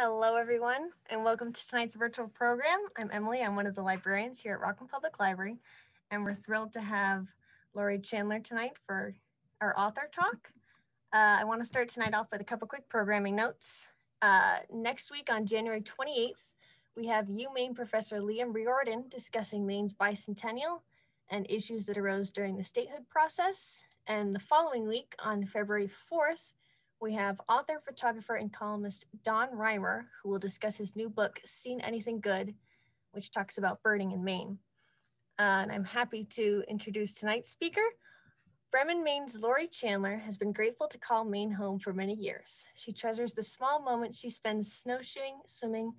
Hello, everyone, and welcome to tonight's virtual program. I'm Emily. I'm one of the librarians here at Rockland Public Library, and we're thrilled to have Laurie Chandler tonight for our author talk. Uh, I want to start tonight off with a couple quick programming notes. Uh, next week on January 28th, we have UMaine Professor Liam Riordan discussing Maine's bicentennial and issues that arose during the statehood process. And the following week on February 4th, we have author, photographer, and columnist Don Reimer, who will discuss his new book, Seen Anything Good, which talks about birding in Maine. Uh, and I'm happy to introduce tonight's speaker. Bremen, Maine's Laurie Chandler has been grateful to call Maine home for many years. She treasures the small moments she spends snowshoeing, swimming,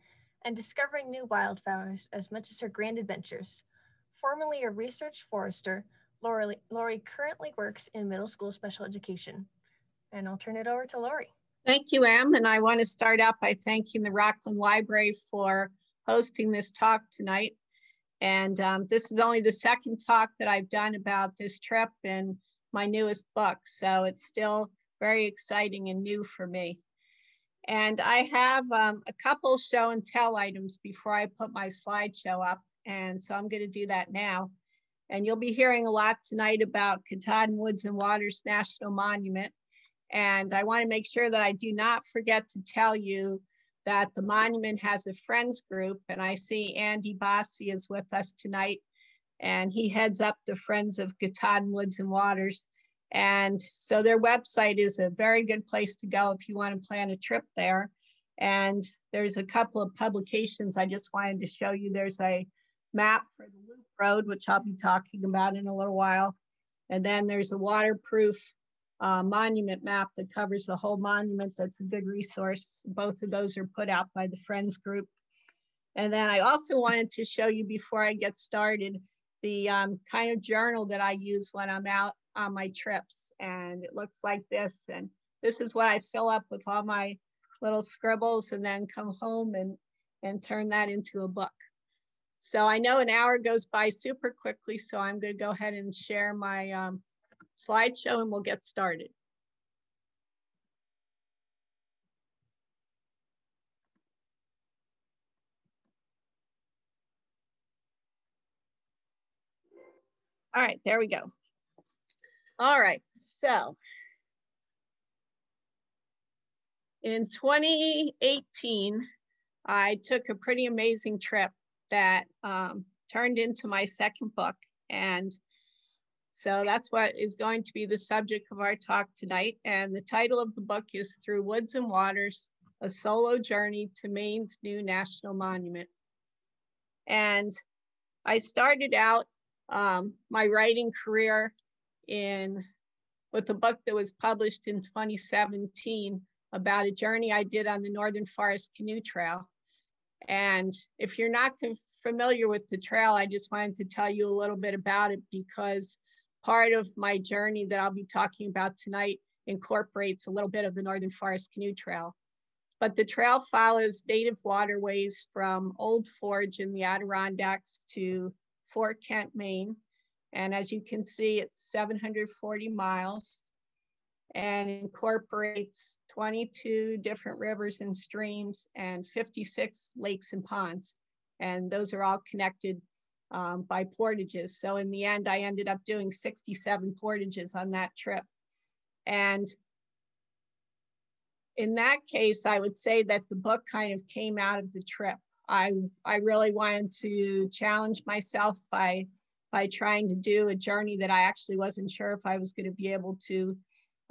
and discovering new wildflowers as much as her grand adventures. Formerly a research forester, Laurie, Laurie currently works in middle school special education and I'll turn it over to Laurie. Thank you, Em. And I want to start out by thanking the Rockland Library for hosting this talk tonight. And um, this is only the second talk that I've done about this trip and my newest book. So it's still very exciting and new for me. And I have um, a couple show and tell items before I put my slideshow up. And so I'm going to do that now. And you'll be hearing a lot tonight about Katahdin Woods and Waters National Monument. And I want to make sure that I do not forget to tell you that the monument has a friends group. And I see Andy Bossie is with us tonight. And he heads up the Friends of Katahdin Woods and Waters. And so their website is a very good place to go if you want to plan a trip there. And there's a couple of publications I just wanted to show you. There's a map for the Loop Road, which I'll be talking about in a little while. And then there's a waterproof uh, monument map that covers the whole monument. That's a good resource. Both of those are put out by the Friends group. And then I also wanted to show you before I get started the um, kind of journal that I use when I'm out on my trips. And it looks like this. And this is what I fill up with all my little scribbles and then come home and, and turn that into a book. So I know an hour goes by super quickly, so I'm going to go ahead and share my um, slideshow and we'll get started. All right, there we go. All right, so in 2018, I took a pretty amazing trip that um, turned into my second book. And so that's what is going to be the subject of our talk tonight. And the title of the book is Through Woods and Waters, a solo journey to Maine's new national monument. And I started out um, my writing career in with a book that was published in 2017 about a journey I did on the Northern Forest Canoe Trail. And if you're not familiar with the trail, I just wanted to tell you a little bit about it because part of my journey that I'll be talking about tonight incorporates a little bit of the Northern Forest Canoe Trail. But the trail follows native waterways from Old Forge in the Adirondacks to Fort Kent, Maine. And as you can see, it's 740 miles and incorporates 22 different rivers and streams and 56 lakes and ponds. And those are all connected um, by portages. So in the end, I ended up doing 67 portages on that trip. And in that case, I would say that the book kind of came out of the trip. I, I really wanted to challenge myself by, by trying to do a journey that I actually wasn't sure if I was going to be able to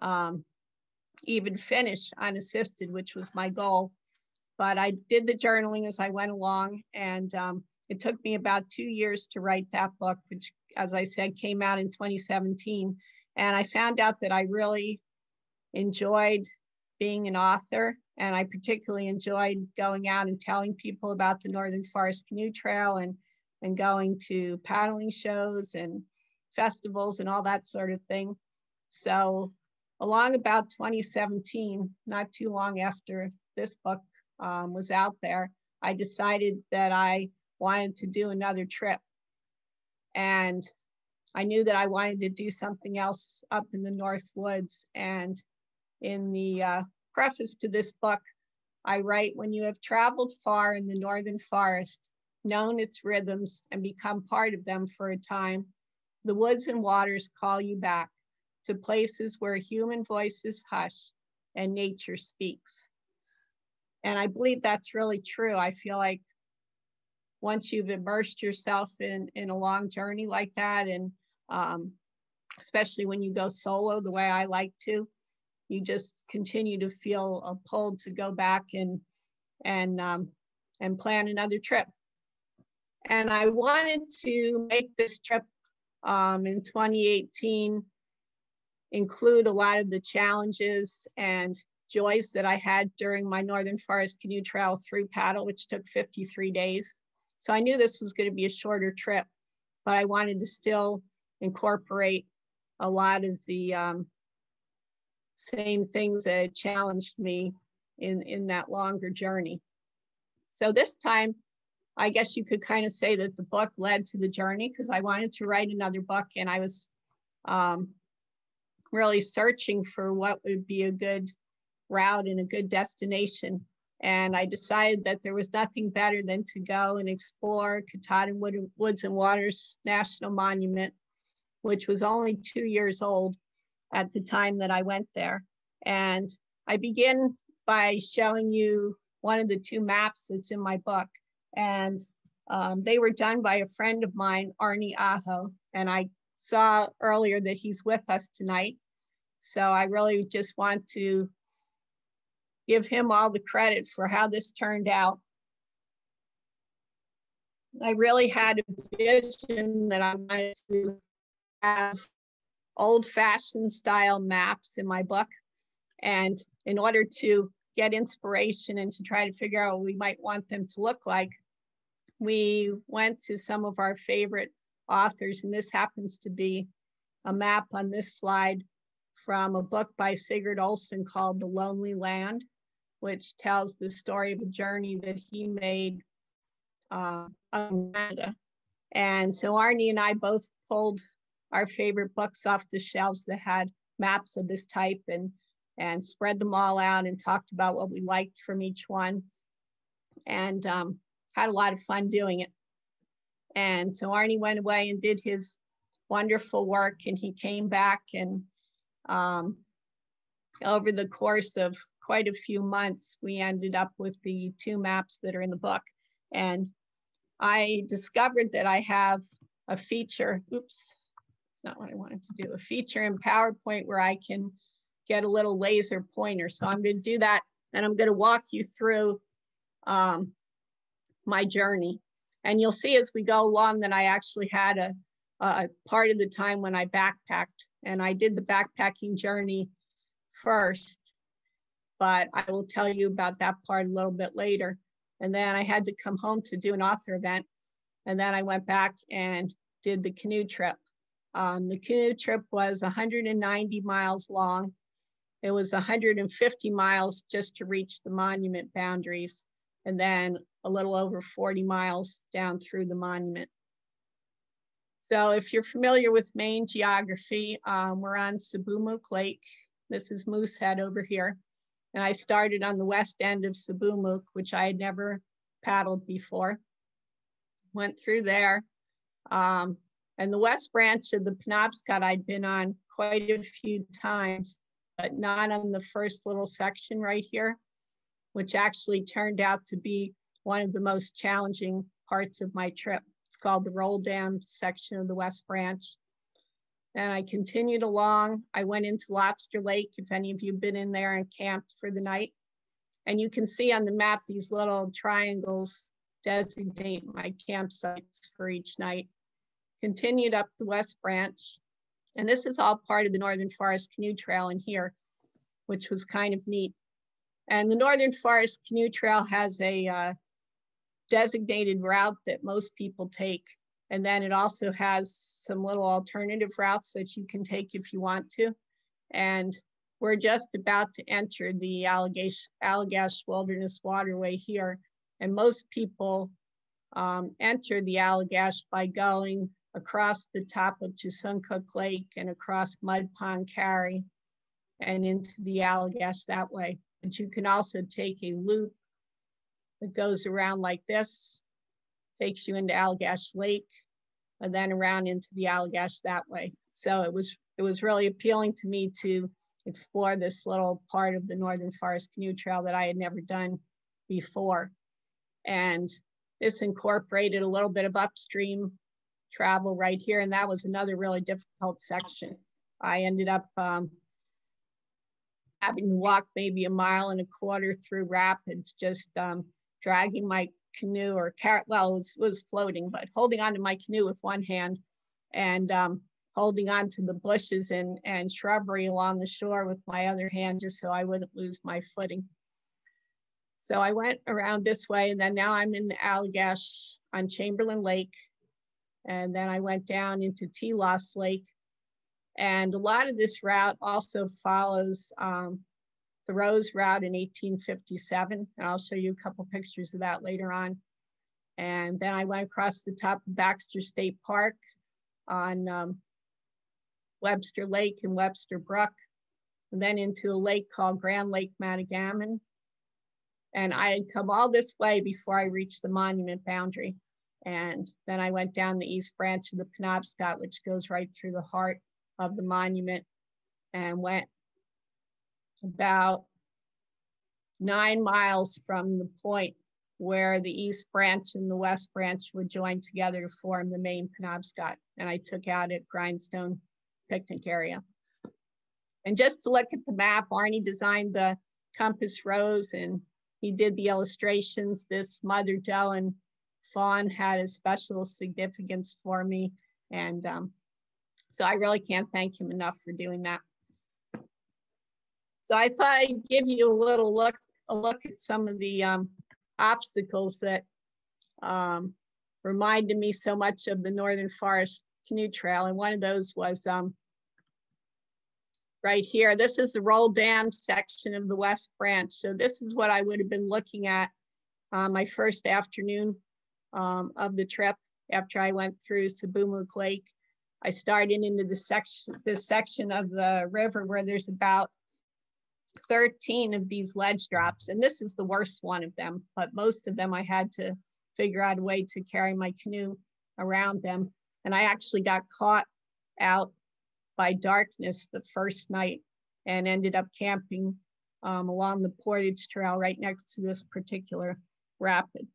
um, even finish unassisted, which was my goal. But I did the journaling as I went along and um, it took me about two years to write that book, which, as I said, came out in 2017. And I found out that I really enjoyed being an author. And I particularly enjoyed going out and telling people about the Northern Forest Canoe Trail and, and going to paddling shows and festivals and all that sort of thing. So along about 2017, not too long after this book um, was out there, I decided that I wanted to do another trip. And I knew that I wanted to do something else up in the North Woods. And in the uh, preface to this book, I write, when you have traveled far in the northern forest, known its rhythms, and become part of them for a time, the woods and waters call you back to places where human voices hush and nature speaks. And I believe that's really true. I feel like once you've immersed yourself in, in a long journey like that, and um, especially when you go solo the way I like to, you just continue to feel a pull to go back and and um, and plan another trip. And I wanted to make this trip um, in 2018 include a lot of the challenges and joys that I had during my Northern Forest Canoe Trail through paddle, which took 53 days. So I knew this was going to be a shorter trip, but I wanted to still incorporate a lot of the um, same things that challenged me in, in that longer journey. So this time, I guess you could kind of say that the book led to the journey because I wanted to write another book and I was um, really searching for what would be a good route and a good destination. And I decided that there was nothing better than to go and explore Katahdin Woods and Waters National Monument, which was only two years old at the time that I went there. And I begin by showing you one of the two maps that's in my book. And um, they were done by a friend of mine, Arnie Aho. And I saw earlier that he's with us tonight. So I really just want to give him all the credit for how this turned out. I really had a vision that I wanted to have old fashioned style maps in my book. And in order to get inspiration and to try to figure out what we might want them to look like, we went to some of our favorite authors. And this happens to be a map on this slide from a book by Sigurd Olson called The Lonely Land which tells the story of a journey that he made uh, Canada. And so Arnie and I both pulled our favorite books off the shelves that had maps of this type and and spread them all out and talked about what we liked from each one and um, had a lot of fun doing it. And so Arnie went away and did his wonderful work and he came back and um, over the course of quite a few months, we ended up with the two maps that are in the book. And I discovered that I have a feature, oops, it's not what I wanted to do, a feature in PowerPoint where I can get a little laser pointer. So I'm gonna do that and I'm gonna walk you through um, my journey. And you'll see as we go along that I actually had a, a part of the time when I backpacked and I did the backpacking journey first but I will tell you about that part a little bit later. And then I had to come home to do an author event. And then I went back and did the canoe trip. Um, the canoe trip was 190 miles long. It was 150 miles just to reach the monument boundaries, and then a little over 40 miles down through the monument. So if you're familiar with Maine geography, um, we're on Seboomook Lake. This is Moosehead over here. And I started on the west end of Seboomook, which I had never paddled before. Went through there. Um, and the west branch of the Penobscot I'd been on quite a few times, but not on the first little section right here, which actually turned out to be one of the most challenging parts of my trip. It's called the Roll Dam section of the West Branch. And I continued along. I went into Lobster Lake, if any of you have been in there and camped for the night. And you can see on the map, these little triangles designate my campsites for each night. Continued up the West Branch. And this is all part of the Northern Forest Canoe Trail in here, which was kind of neat. And the Northern Forest Canoe Trail has a uh, designated route that most people take and then it also has some little alternative routes that you can take if you want to. And we're just about to enter the Allagash, Allagash Wilderness Waterway here. And most people um, enter the Allagash by going across the top of Chesuncook Lake and across Mud Pond Carry and into the Allagash that way. But you can also take a loop that goes around like this, takes you into Allagash Lake, and then around into the Allagash that way. So it was it was really appealing to me to explore this little part of the Northern Forest Canoe Trail that I had never done before. And this incorporated a little bit of upstream travel right here. And that was another really difficult section. I ended up um, having to walk maybe a mile and a quarter through rapids, just um, dragging my canoe or car well, was, was floating, but holding onto my canoe with one hand and um, holding on to the bushes and, and shrubbery along the shore with my other hand, just so I wouldn't lose my footing. So I went around this way and then now I'm in the Allagash on Chamberlain Lake. And then I went down into Telos Lake. And a lot of this route also follows um, Thoreau's route in 1857. And I'll show you a couple pictures of that later on. And then I went across the top of Baxter State Park on um, Webster Lake and Webster Brook, and then into a lake called Grand Lake Matagamon. And I had come all this way before I reached the monument boundary. And then I went down the east branch of the Penobscot, which goes right through the heart of the monument, and went about nine miles from the point where the east branch and the west branch would join together to form the main Penobscot. And I took out at Grindstone picnic area. And just to look at the map, Arnie designed the compass rose and he did the illustrations. This mother doe and fawn had a special significance for me. And um, so I really can't thank him enough for doing that. So I thought I'd give you a little look, a look at some of the um, obstacles that um, reminded me so much of the Northern Forest Canoe Trail. And one of those was um, right here. This is the Roll Dam section of the West Branch. So this is what I would have been looking at uh, my first afternoon um, of the trip after I went through Seboomook Lake. I started into the section, this section of the river where there's about 13 of these ledge drops. And this is the worst one of them, but most of them I had to figure out a way to carry my canoe around them. And I actually got caught out by darkness the first night and ended up camping um, along the Portage Trail right next to this particular rapid.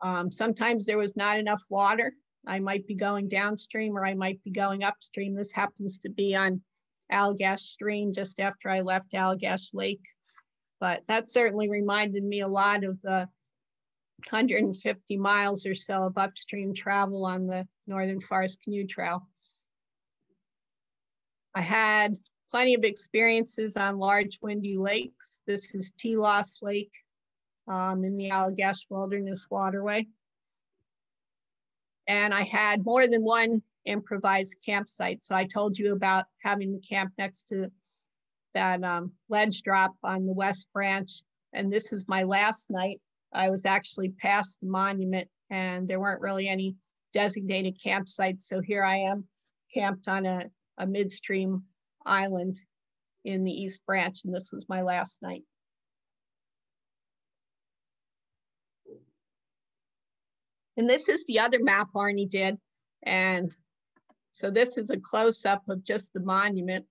Um, sometimes there was not enough water. I might be going downstream or I might be going upstream. This happens to be on Allagash Stream just after I left Allagash Lake. But that certainly reminded me a lot of the 150 miles or so of upstream travel on the Northern Forest Canoe Trail. I had plenty of experiences on large windy lakes. This is Telos Lake um, in the Allagash Wilderness Waterway. And I had more than one improvised campsite. So I told you about having the camp next to that um, ledge drop on the West Branch. And this is my last night I was actually past the monument and there weren't really any designated campsites. So here I am camped on a, a midstream island in the East Branch, and this was my last night. And this is the other map Arnie did. And so this is a close up of just the monument.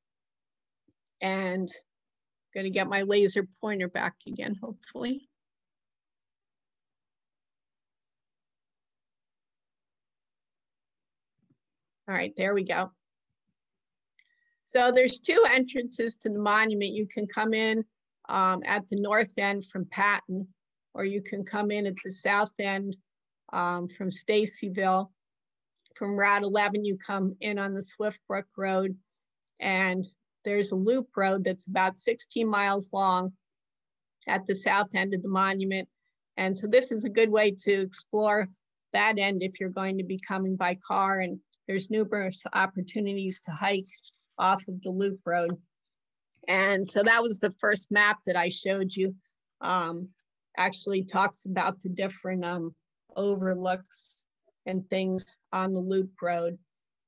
And I'm gonna get my laser pointer back again, hopefully. All right, there we go. So there's two entrances to the monument. You can come in um, at the north end from Patten, or you can come in at the south end um, from Stacyville. From Route 11, you come in on the Swift Brook Road, and there's a loop road that's about 16 miles long at the south end of the monument. And so this is a good way to explore that end if you're going to be coming by car and there's numerous opportunities to hike off of the loop road. And so that was the first map that I showed you. Um, actually talks about the different um, overlooks and things on the loop road.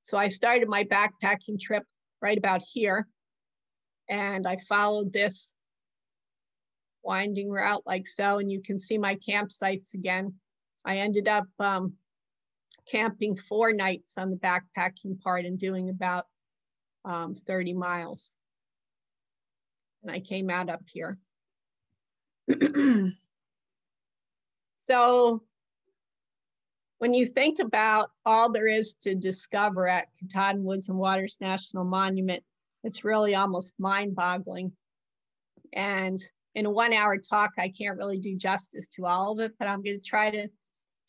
So I started my backpacking trip right about here. And I followed this winding route like so, and you can see my campsites again. I ended up um, camping four nights on the backpacking part and doing about um, 30 miles. And I came out up here. so when you think about all there is to discover at Katahdin Woods and Waters National Monument, it's really almost mind boggling. And in a one hour talk, I can't really do justice to all of it, but I'm going to try to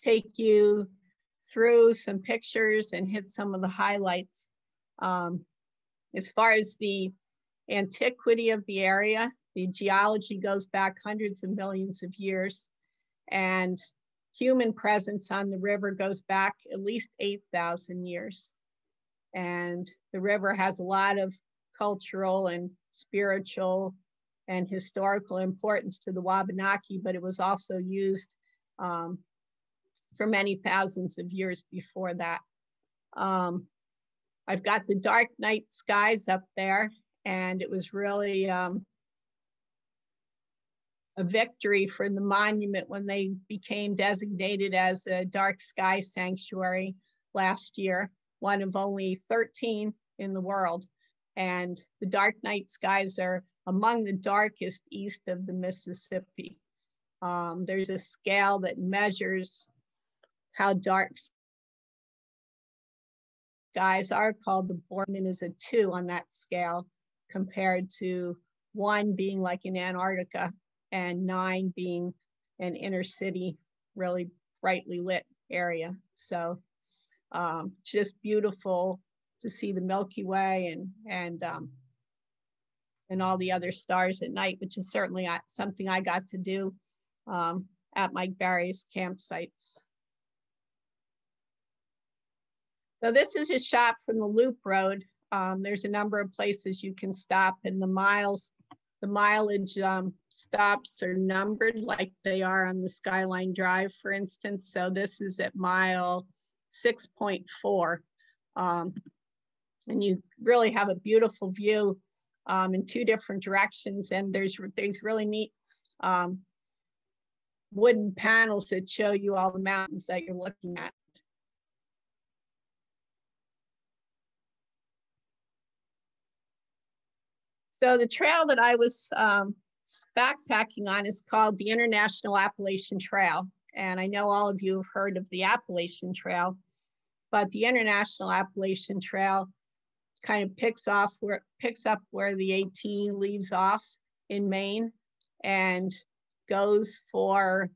take you through some pictures and hit some of the highlights. Um, as far as the antiquity of the area, the geology goes back hundreds of millions of years. And human presence on the river goes back at least 8,000 years. And the river has a lot of cultural and spiritual and historical importance to the Wabanaki, but it was also used um, for many thousands of years before that. Um, I've got the dark night skies up there, and it was really um, a victory for the monument when they became designated as a dark sky sanctuary last year, one of only 13 in the world. And the dark night skies are among the darkest east of the Mississippi. Um, there's a scale that measures how dark skies are called the Bortle is a two on that scale compared to one being like in Antarctica and nine being an inner city, really brightly lit area. So um, just beautiful to see the Milky Way and and um, and all the other stars at night, which is certainly uh, something I got to do um, at my various campsites. So this is a shot from the Loop Road. Um, there's a number of places you can stop and the miles the mileage um, stops are numbered like they are on the Skyline Drive, for instance. So this is at mile 6.4. Um, and you really have a beautiful view um, in two different directions. And there's, there's really neat um, wooden panels that show you all the mountains that you're looking at. So the trail that I was um, backpacking on is called the International Appalachian Trail. And I know all of you have heard of the Appalachian Trail, but the International Appalachian Trail kind of picks off where picks up where the AT leaves off in Maine and goes for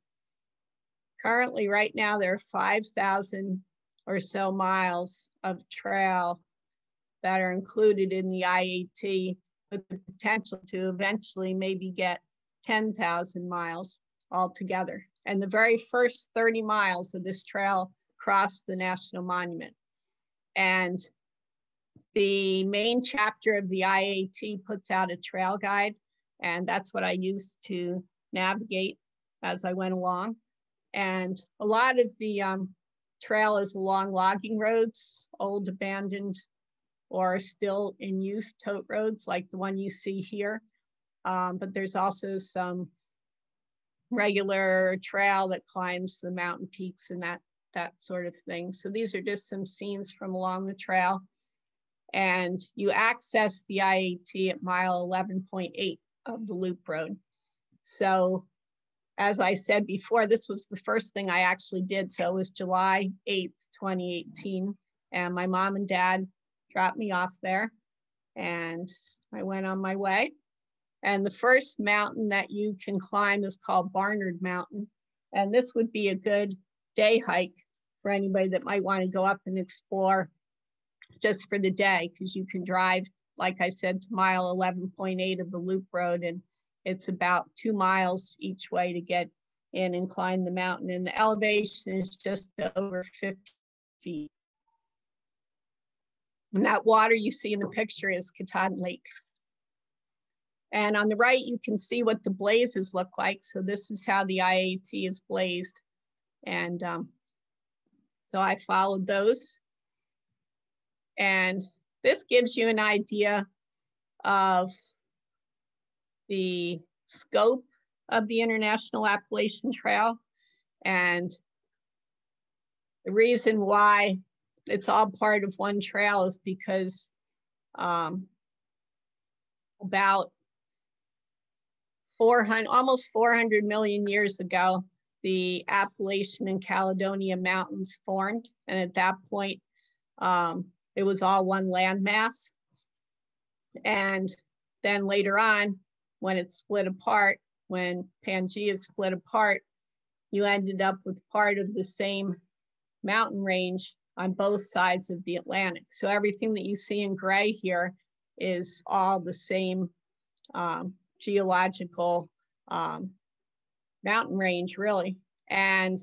currently right now there are 5,000 or so miles of trail that are included in the IAT with the potential to eventually maybe get 10,000 miles altogether. And the very first 30 miles of this trail cross the National Monument. And the Maine chapter of the IAT puts out a trail guide, and that's what I used to navigate as I went along. And a lot of the um, trail is along logging roads, old abandoned or still in use tote roads like the one you see here. Um, but there's also some regular trail that climbs the mountain peaks and that, that sort of thing. So these are just some scenes from along the trail. And you access the IAT at mile 11.8 of the loop road. So as I said before, this was the first thing I actually did. So it was July 8th, 2018. And my mom and dad dropped me off there and I went on my way. And the first mountain that you can climb is called Barnard Mountain. And this would be a good day hike for anybody that might want to go up and explore just for the day, because you can drive, like I said, to mile 11.8 of the loop road. And it's about two miles each way to get in and climb the mountain. And the elevation is just over 50 feet. And that water you see in the picture is Katahdin Lake. And on the right, you can see what the blazes look like. So this is how the IAT is blazed. And um, so I followed those. And this gives you an idea of the scope of the International Appalachian Trail. And the reason why it's all part of one trail is because um, about 400, almost 400 million years ago, the Appalachian and Caledonia Mountains formed. And at that point, um, it was all one landmass. And then later on, when it split apart, when Pangea split apart, you ended up with part of the same mountain range on both sides of the Atlantic. So everything that you see in gray here is all the same um, geological um, mountain range, really. And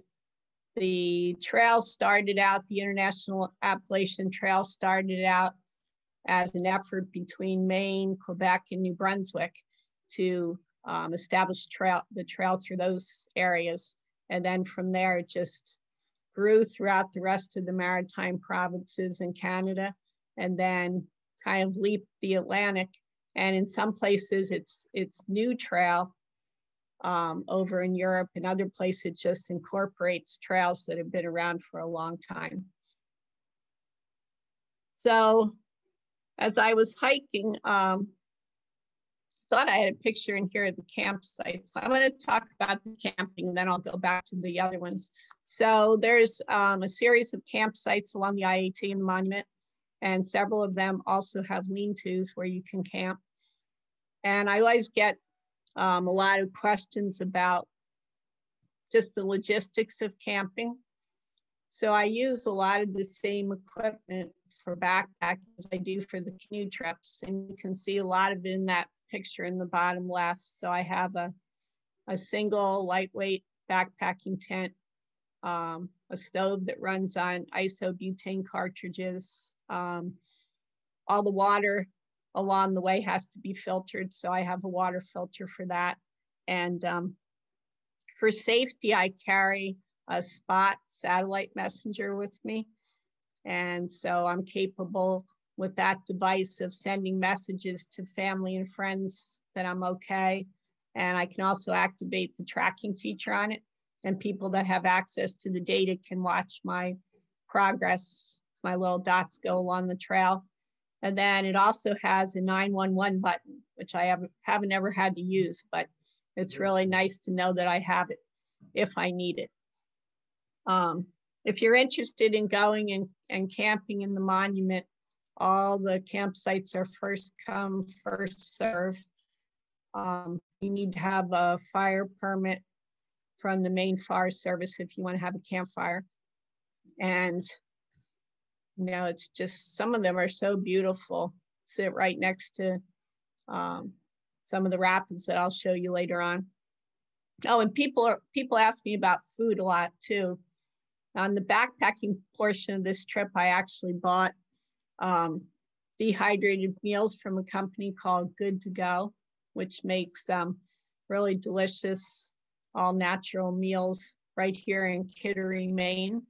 the trail started out, the International Appalachian Trail started out as an effort between Maine, Quebec, and New Brunswick to um, establish trail, the trail through those areas. And then from there, it just grew throughout the rest of the maritime provinces in Canada and then kind of leaped the Atlantic. And in some places, it's, it's new trail um, over in Europe and other places, it just incorporates trails that have been around for a long time. So as I was hiking, um, thought I had a picture in here of the campsite. So I'm going to talk about the camping, then I'll go back to the other ones. So there's um, a series of campsites along the IAT and the monument, and several of them also have lean-tos where you can camp. And I always get um, a lot of questions about just the logistics of camping. So I use a lot of the same equipment for backpacking as I do for the canoe trips. And you can see a lot of it in that picture in the bottom left. So I have a, a single lightweight backpacking tent, um, a stove that runs on isobutane cartridges. Um, all the water along the way has to be filtered. So I have a water filter for that. And um, for safety, I carry a spot satellite messenger with me. And so I'm capable with that device of sending messages to family and friends that I'm okay. And I can also activate the tracking feature on it. And people that have access to the data can watch my progress. My little dots go along the trail. And then it also has a 911 button, which I haven't, haven't ever had to use, but it's really nice to know that I have it if I need it. Um, if you're interested in going and, and camping in the monument, all the campsites are first come, first serve. Um, you need to have a fire permit from the Maine Forest Service if you want to have a campfire. And you know, it's just some of them are so beautiful. Sit right next to um, some of the rapids that I'll show you later on. Oh, and people are people ask me about food a lot too. On the backpacking portion of this trip, I actually bought um, dehydrated meals from a company called Good to Go, which makes um, really delicious, all natural meals right here in Kittery, Maine.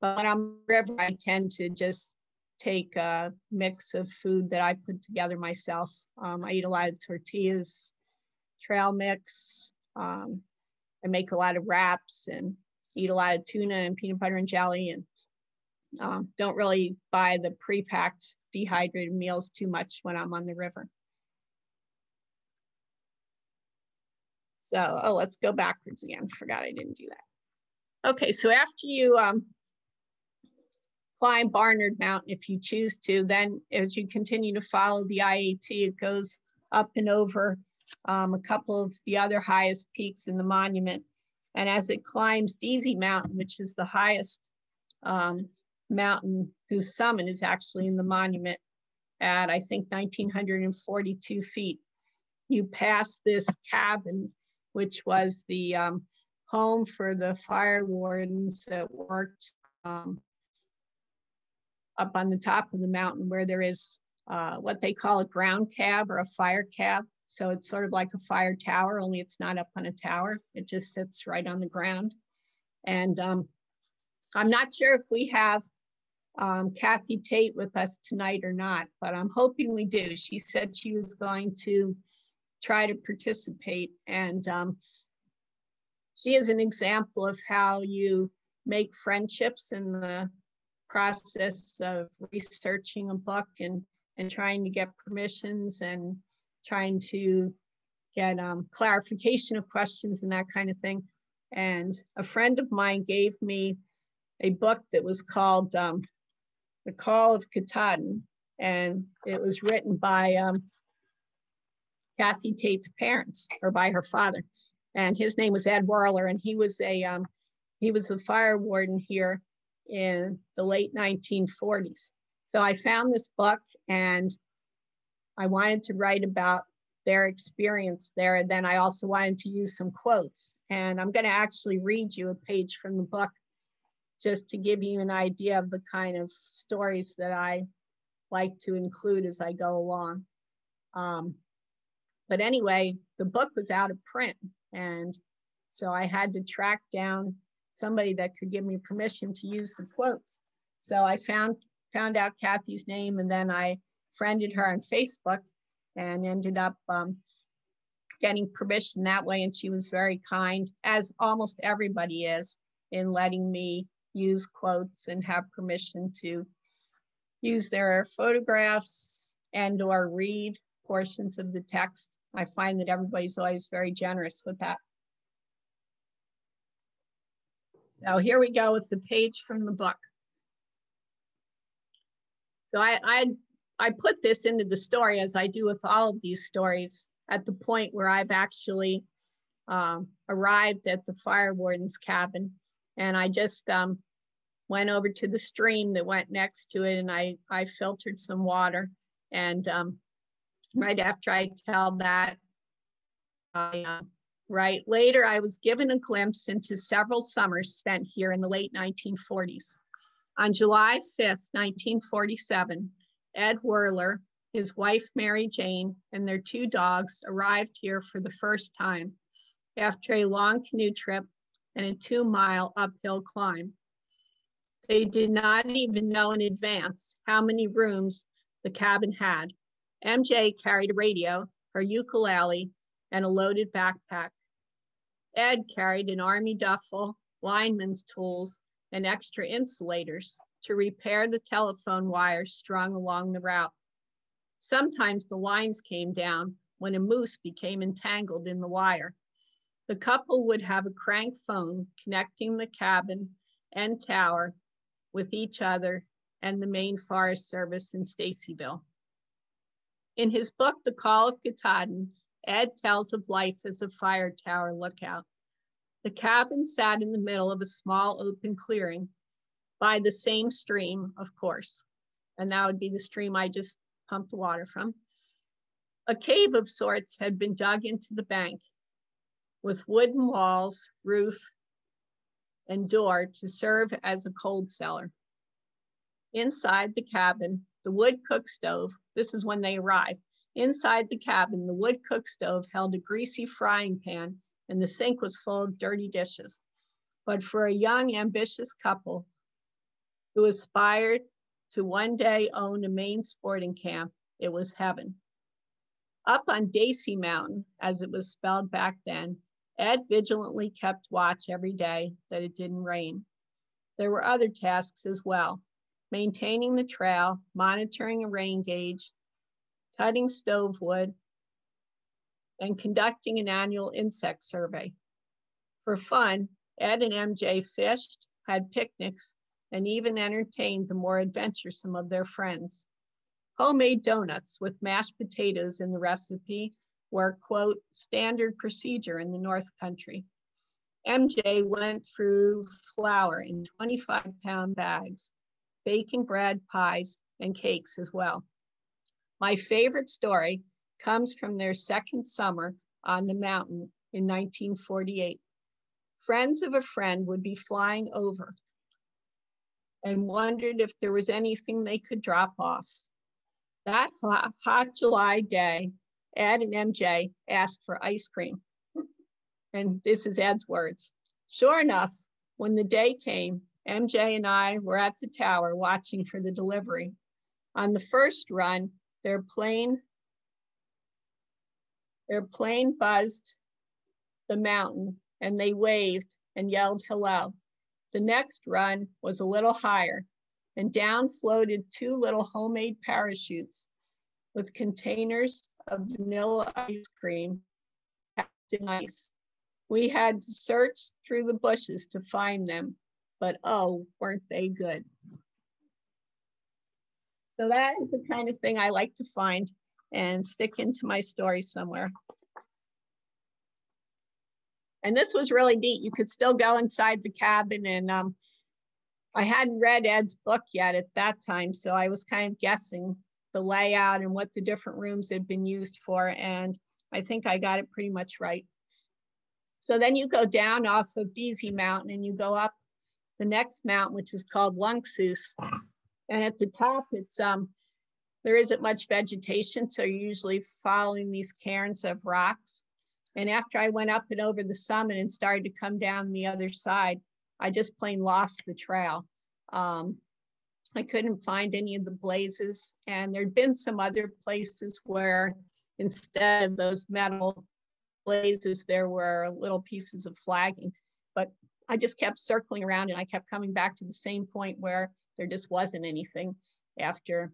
But when I'm river, I tend to just take a mix of food that I put together myself. Um, I eat a lot of tortillas, trail mix. Um, I make a lot of wraps and eat a lot of tuna and peanut butter and jelly and um, don't really buy the pre-packed dehydrated meals too much when I'm on the river. So, oh, let's go backwards again. Forgot I didn't do that. Okay, so after you um, climb Barnard Mountain if you choose to. Then as you continue to follow the IAT, it goes up and over um, a couple of the other highest peaks in the monument. And as it climbs Deasy Mountain, which is the highest um, mountain whose summit is actually in the monument at, I think, 1,942 feet, you pass this cabin, which was the um, home for the fire wardens that worked um, up on the top of the mountain where there is uh, what they call a ground cab or a fire cab. So it's sort of like a fire tower, only it's not up on a tower. It just sits right on the ground. And um, I'm not sure if we have um, Kathy Tate with us tonight or not, but I'm hoping we do. She said she was going to try to participate. And um, she is an example of how you make friendships in the process of researching a book and, and trying to get permissions and trying to get um, clarification of questions and that kind of thing. And a friend of mine gave me a book that was called um, The Call of Katahdin, and it was written by um, Kathy Tate's parents or by her father. And his name was Ed Werler, and he was a um, he was a fire warden here in the late 1940s. So I found this book and I wanted to write about their experience there. And then I also wanted to use some quotes. And I'm going to actually read you a page from the book just to give you an idea of the kind of stories that I like to include as I go along. Um, but anyway, the book was out of print. And so I had to track down somebody that could give me permission to use the quotes. So I found found out Kathy's name and then I friended her on Facebook and ended up um, getting permission that way. And she was very kind, as almost everybody is, in letting me use quotes and have permission to use their photographs and or read portions of the text. I find that everybody's always very generous with that. So here we go with the page from the book. So I, I, I put this into the story as I do with all of these stories at the point where I've actually um, arrived at the fire warden's cabin. And I just um, went over to the stream that went next to it and I, I filtered some water. And um, right after I tell that, I, uh, right later, I was given a glimpse into several summers spent here in the late 1940s. On July 5th, 1947, Ed Werler, his wife Mary Jane, and their two dogs arrived here for the first time after a long canoe trip and a two mile uphill climb. They did not even know in advance how many rooms the cabin had. MJ carried a radio, her ukulele, and a loaded backpack. Ed carried an army duffel, lineman's tools, and extra insulators to repair the telephone wires strung along the route. Sometimes the lines came down when a moose became entangled in the wire. The couple would have a crank phone connecting the cabin and tower with each other and the Maine Forest Service in Stacyville. In his book, The Call of Katahdin, Ed tells of life as a fire tower lookout. The cabin sat in the middle of a small open clearing by the same stream, of course, and that would be the stream I just pumped the water from. A cave of sorts had been dug into the bank with wooden walls, roof, and door to serve as a cold cellar. Inside the cabin, the wood cook stove, this is when they arrived. Inside the cabin, the wood cook stove held a greasy frying pan and the sink was full of dirty dishes. But for a young, ambitious couple who aspired to one day own a Maine sporting camp, it was heaven. Up on Daisy Mountain, as it was spelled back then, Ed vigilantly kept watch every day that it didn't rain. There were other tasks as well, maintaining the trail, monitoring a rain gauge, cutting stove wood, and conducting an annual insect survey. For fun, Ed and MJ fished, had picnics, and even entertained the more adventuresome of their friends. Homemade donuts with mashed potatoes in the recipe were, quote, standard procedure in the North Country. MJ went through flour in 25 pound bags, baking bread, pies, and cakes as well. My favorite story comes from their second summer on the mountain in 1948. Friends of a friend would be flying over and wondered if there was anything they could drop off. That hot, hot July day, Ed and MJ asked for ice cream. And this is Ed's words. Sure enough, when the day came, MJ and I were at the tower watching for the delivery. On the first run, their plane, their plane buzzed the mountain and they waved and yelled hello. The next run was a little higher and down floated two little homemade parachutes with containers of vanilla ice cream packed in ice. We had to search through the bushes to find them, but oh, weren't they good. So that is the kind of thing I like to find and stick into my story somewhere. And this was really neat. You could still go inside the cabin and um, I hadn't read Ed's book yet at that time. So I was kind of guessing the layout and what the different rooms had been used for. And I think I got it pretty much right. So then you go down off of Deasy Mountain and you go up the next mountain, which is called Lunksoos. And at the top, it's um, there isn't much vegetation, so you're usually following these cairns of rocks. And after I went up and over the summit and started to come down the other side, I just plain lost the trail. Um, I couldn't find any of the blazes. And there'd been some other places where instead of those metal blazes, there were little pieces of flagging. But I just kept circling around and I kept coming back to the same point where there just wasn't anything after,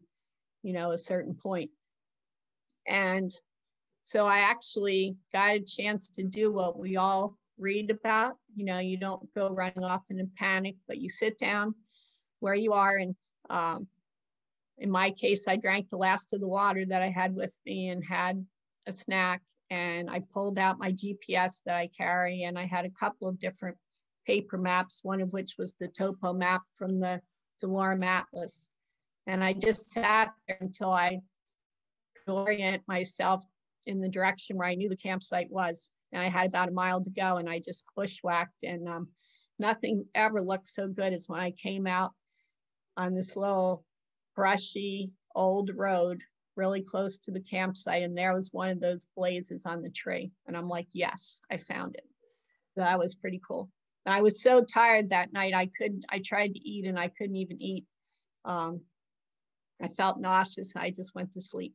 you know, a certain point. And so I actually got a chance to do what we all read about. You know, you don't go running off in a panic, but you sit down where you are and um, in my case, I drank the last of the water that I had with me and had a snack. And I pulled out my GPS that I carry, and I had a couple of different paper maps, one of which was the topo map from the DeLorme Atlas. And I just sat there until I could orient myself in the direction where I knew the campsite was. And I had about a mile to go, and I just bushwhacked, and um, nothing ever looked so good as when I came out on this little brushy old road really close to the campsite and there was one of those blazes on the tree. And i'm like yes i found it. That was pretty cool. And i was so tired that night i couldn't i tried to eat and i couldn't even eat. Um, i felt nauseous. I just went to sleep.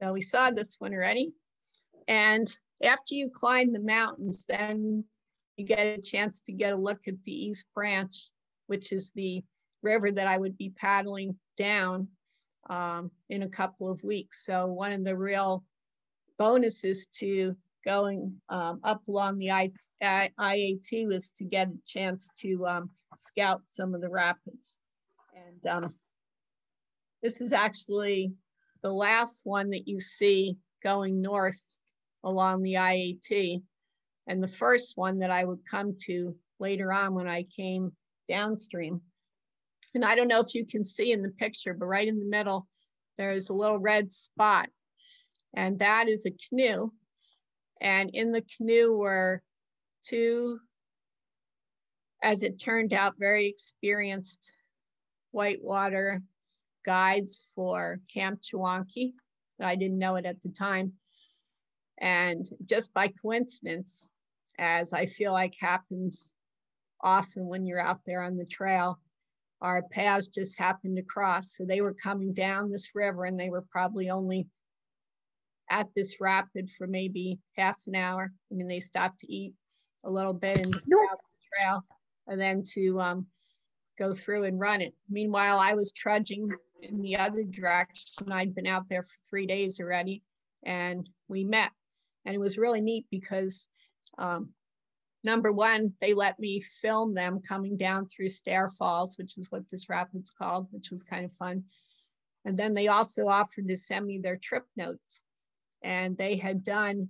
So we saw this one already. And after you climb the mountains then you get a chance to get a look at the east branch which is the river that I would be paddling down um, in a couple of weeks. So one of the real bonuses to going um, up along the I, I, IAT was to get a chance to um, scout some of the rapids. And um, this is actually the last one that you see going north along the IAT. And the first one that I would come to later on when I came downstream. And I don't know if you can see in the picture, but right in the middle, there's a little red spot. And that is a canoe. And in the canoe were two, as it turned out, very experienced whitewater guides for Camp Chewonki. I didn't know it at the time. And just by coincidence, as I feel like happens often when you're out there on the trail, our paths just happened to cross. So they were coming down this river and they were probably only at this rapid for maybe half an hour. I mean, they stopped to eat a little bit and no. the trail and then to um, go through and run it. Meanwhile, I was trudging in the other direction. I'd been out there for three days already and we met. And it was really neat because um, number one, they let me film them coming down through Stair Falls, which is what this rapid's called, which was kind of fun. And then they also offered to send me their trip notes. And they had done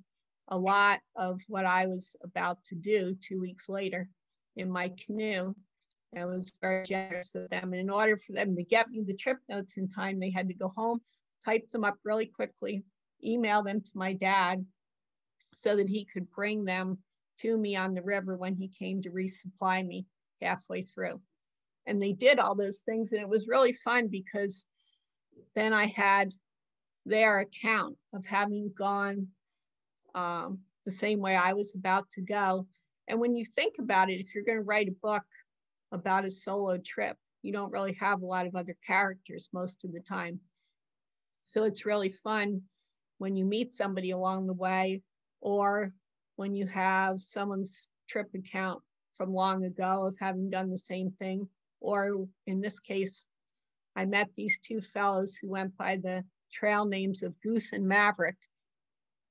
a lot of what I was about to do two weeks later in my canoe. And it was very generous of them. And in order for them to get me the trip notes in time, they had to go home, type them up really quickly, email them to my dad so that he could bring them to me on the river when he came to resupply me halfway through. And they did all those things, and it was really fun because then I had their account of having gone um, the same way I was about to go. And when you think about it, if you're going to write a book about a solo trip, you don't really have a lot of other characters most of the time. So it's really fun when you meet somebody along the way or when you have someone's trip account from long ago of having done the same thing. Or in this case, I met these two fellows who went by the trail names of Goose and Maverick.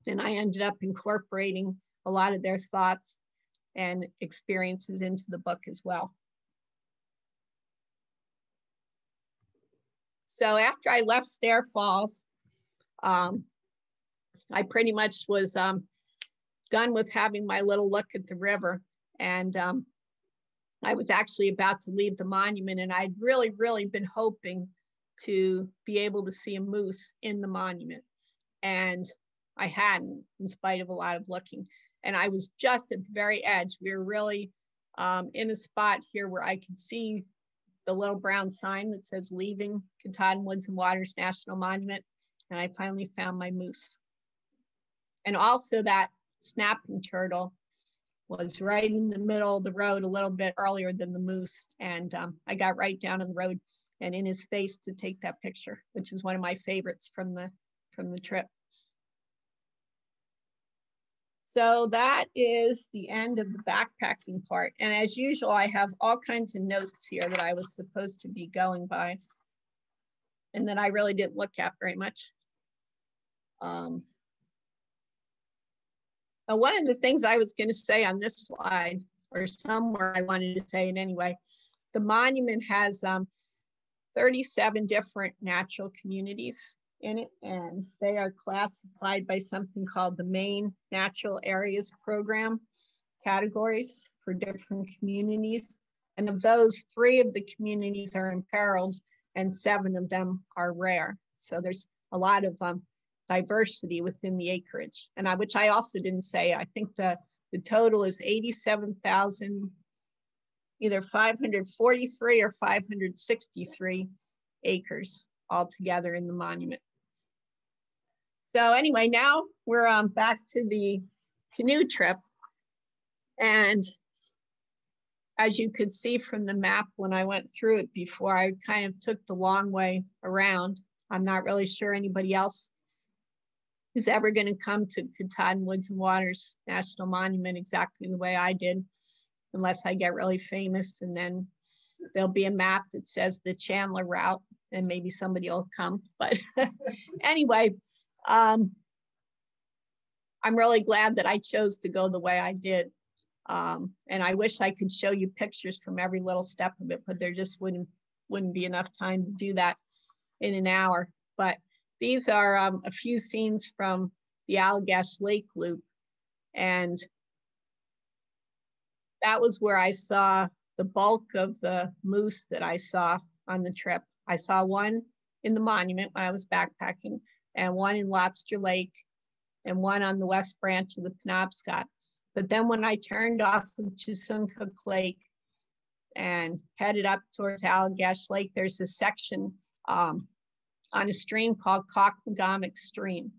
And I ended up incorporating a lot of their thoughts and experiences into the book as well. So after I left Stair Falls, um, I pretty much was um, done with having my little look at the river. And um, I was actually about to leave the monument and I'd really, really been hoping to be able to see a moose in the monument. And I hadn't, in spite of a lot of looking. And I was just at the very edge. We were really um, in a spot here where I could see the little brown sign that says leaving Katahdin Woods and Waters National Monument. And I finally found my moose. And also that snapping turtle was right in the middle of the road a little bit earlier than the moose. And um, I got right down in the road and in his face to take that picture, which is one of my favorites from the from the trip. So that is the end of the backpacking part. And as usual, I have all kinds of notes here that I was supposed to be going by and that I really didn't look at very much. Um, one of the things I was going to say on this slide, or somewhere I wanted to say it anyway, the monument has um, 37 different natural communities in it, and they are classified by something called the Maine Natural Areas Program categories for different communities. And of those, three of the communities are imperiled and seven of them are rare. So there's a lot of um, diversity within the acreage. And I, which I also didn't say, I think the, the total is 87,000, either 543 or 563 acres altogether in the monument. So anyway, now we're um, back to the canoe trip. And as you could see from the map when I went through it before, I kind of took the long way around. I'm not really sure anybody else who's ever going to come to Katahdin Woods and Waters National Monument exactly the way I did, unless I get really famous. And then there'll be a map that says the Chandler route, and maybe somebody will come. But anyway, um, I'm really glad that I chose to go the way I did. Um, and I wish I could show you pictures from every little step of it, but there just wouldn't wouldn't be enough time to do that in an hour. But these are um, a few scenes from the Allagash Lake Loop. And that was where I saw the bulk of the moose that I saw on the trip. I saw one in the monument when I was backpacking, and one in Lobster Lake, and one on the west branch of the Penobscot. But then when I turned off of Chesuncook Lake and headed up towards Allagash Lake, there's a section um, on a stream called Caucomgomoc Stream.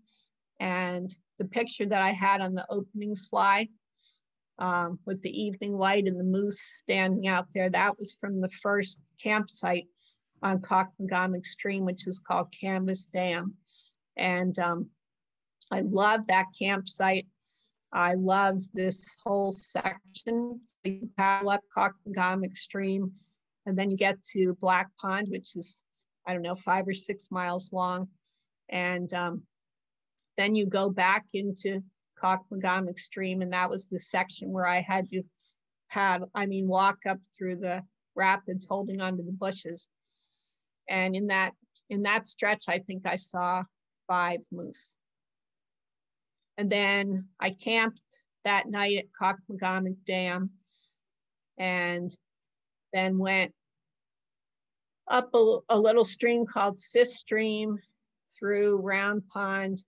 And the picture that I had on the opening slide um, with the evening light and the moose standing out there, that was from the first campsite on Caucomgomoc Stream, which is called Canvas Dam. And um, I love that campsite. I love this whole section. So you paddle up Caucomgomoc Stream, and then you get to Black Pond, which is I don't know, five or six miles long. And um, then you go back into Caucomgomoc Stream, and that was the section where I had to have, I mean, walk up through the rapids holding onto the bushes. And in that in that stretch, I think I saw five moose. And then I camped that night at Caucomgomoc Dam and then went up a, a little stream called Ciss Stream through Round Pond,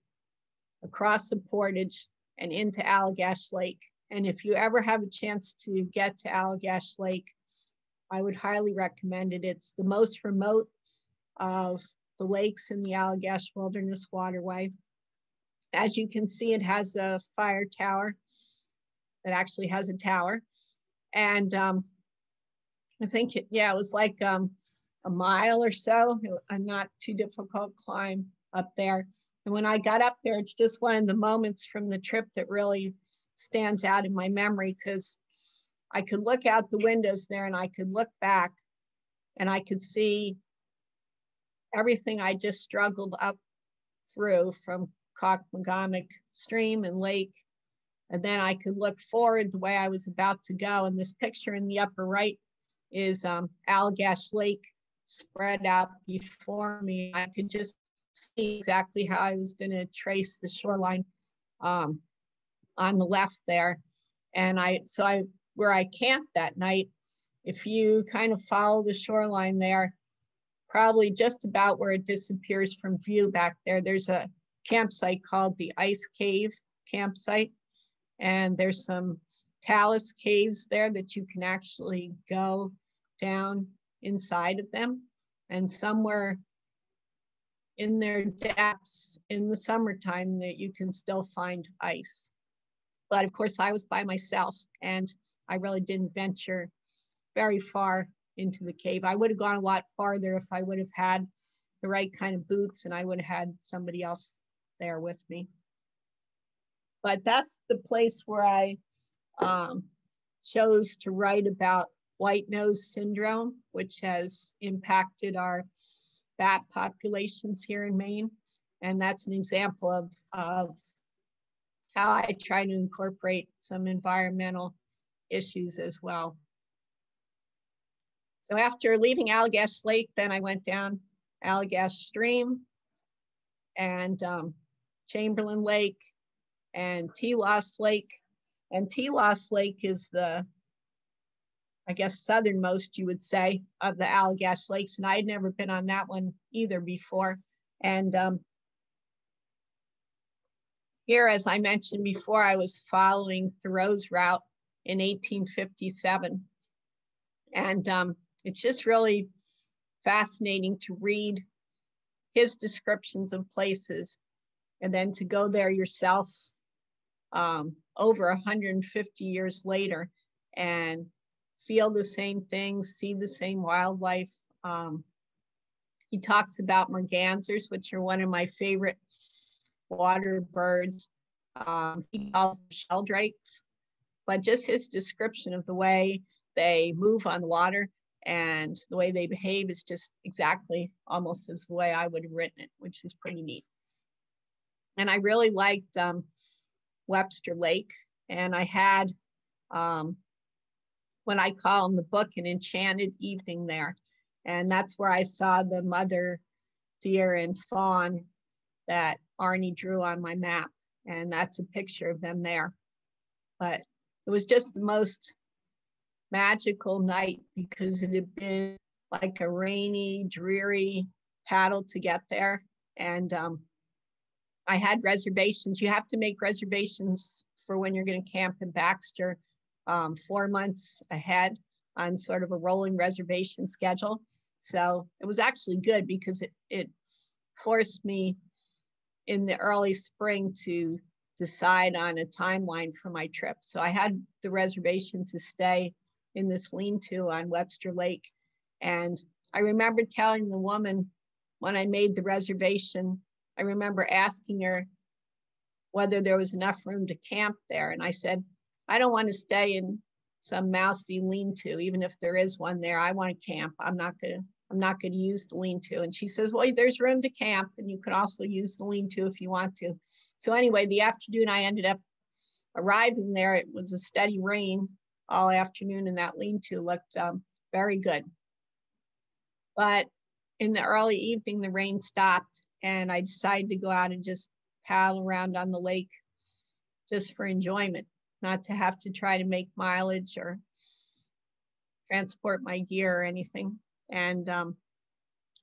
across the portage, and into Allagash Lake. And if you ever have a chance to get to Allagash Lake, I would highly recommend it. It's the most remote of the lakes in the Allagash Wilderness Waterway. As you can see, it has a fire tower. It actually has a tower. And um, I think, it, yeah, it was like um, a mile or so, a not too difficult climb up there. And when I got up there, it's just one of the moments from the trip that really stands out in my memory because I could look out the windows there and I could look back and I could see everything I just struggled up through from Caucomgomoc stream and lake. And then I could look forward the way I was about to go. And this picture in the upper right is um, Allagash Lake spread out before me. I could just see exactly how I was going to trace the shoreline um, on the left there. And I, so I, where I camped that night, if you kind of follow the shoreline there, probably just about where it disappears from view back there, there's a campsite called the Ice Cave campsite. And there's some talus caves there that you can actually go down inside of them. And somewhere in their depths in the summertime that you can still find ice. But of course, I was by myself and I really didn't venture very far into the cave. I would have gone a lot farther if I would have had the right kind of boots and I would have had somebody else there with me. But that's the place where I um, chose to write about white nose syndrome, which has impacted our bat populations here in Maine. And that's an example of, of how I try to incorporate some environmental issues as well. So after leaving Allagash Lake, then I went down Allagash Stream and um, Chamberlain Lake and Telos Lake. And Telos Lake is the, I guess, southernmost, you would say, of the Allagash Lakes. And I had never been on that one either before. And um, here, as I mentioned before, I was following Thoreau's route in 1857. And um, it's just really fascinating to read his descriptions of places and then to go there yourself um, over 150 years later and feel the same things, see the same wildlife. Um, he talks about mergansers, which are one of my favorite water birds. Um, he calls them sheldrakes, but just his description of the way they move on the water and the way they behave is just exactly almost as the way I would have written it, which is pretty neat. And I really liked um, Webster Lake, and I had um, what I call in the book an enchanted evening there. And that's where I saw the mother deer and fawn that Arnie drew on my map. And that's a picture of them there. But it was just the most magical night because it had been like a rainy, dreary paddle to get there. And um, I had reservations. You have to make reservations for when you're going to camp in Baxter um, four months ahead on sort of a rolling reservation schedule. So it was actually good because it, it forced me in the early spring to decide on a timeline for my trip. So I had the reservation to stay in this lean-to on Webster Lake. And I remember telling the woman when I made the reservation, I remember asking her whether there was enough room to camp there. And I said, I don't want to stay in some mousy lean-to, even if there is one there. I want to camp. I'm not gonna, I'm not gonna use the lean-to. And she says, well, there's room to camp and you can also use the lean-to if you want to. So anyway, the afternoon I ended up arriving there, it was a steady rain all afternoon and that lean-to looked um, very good. But in the early evening, the rain stopped and I decided to go out and just paddle around on the lake just for enjoyment, not to have to try to make mileage or transport my gear or anything. And um,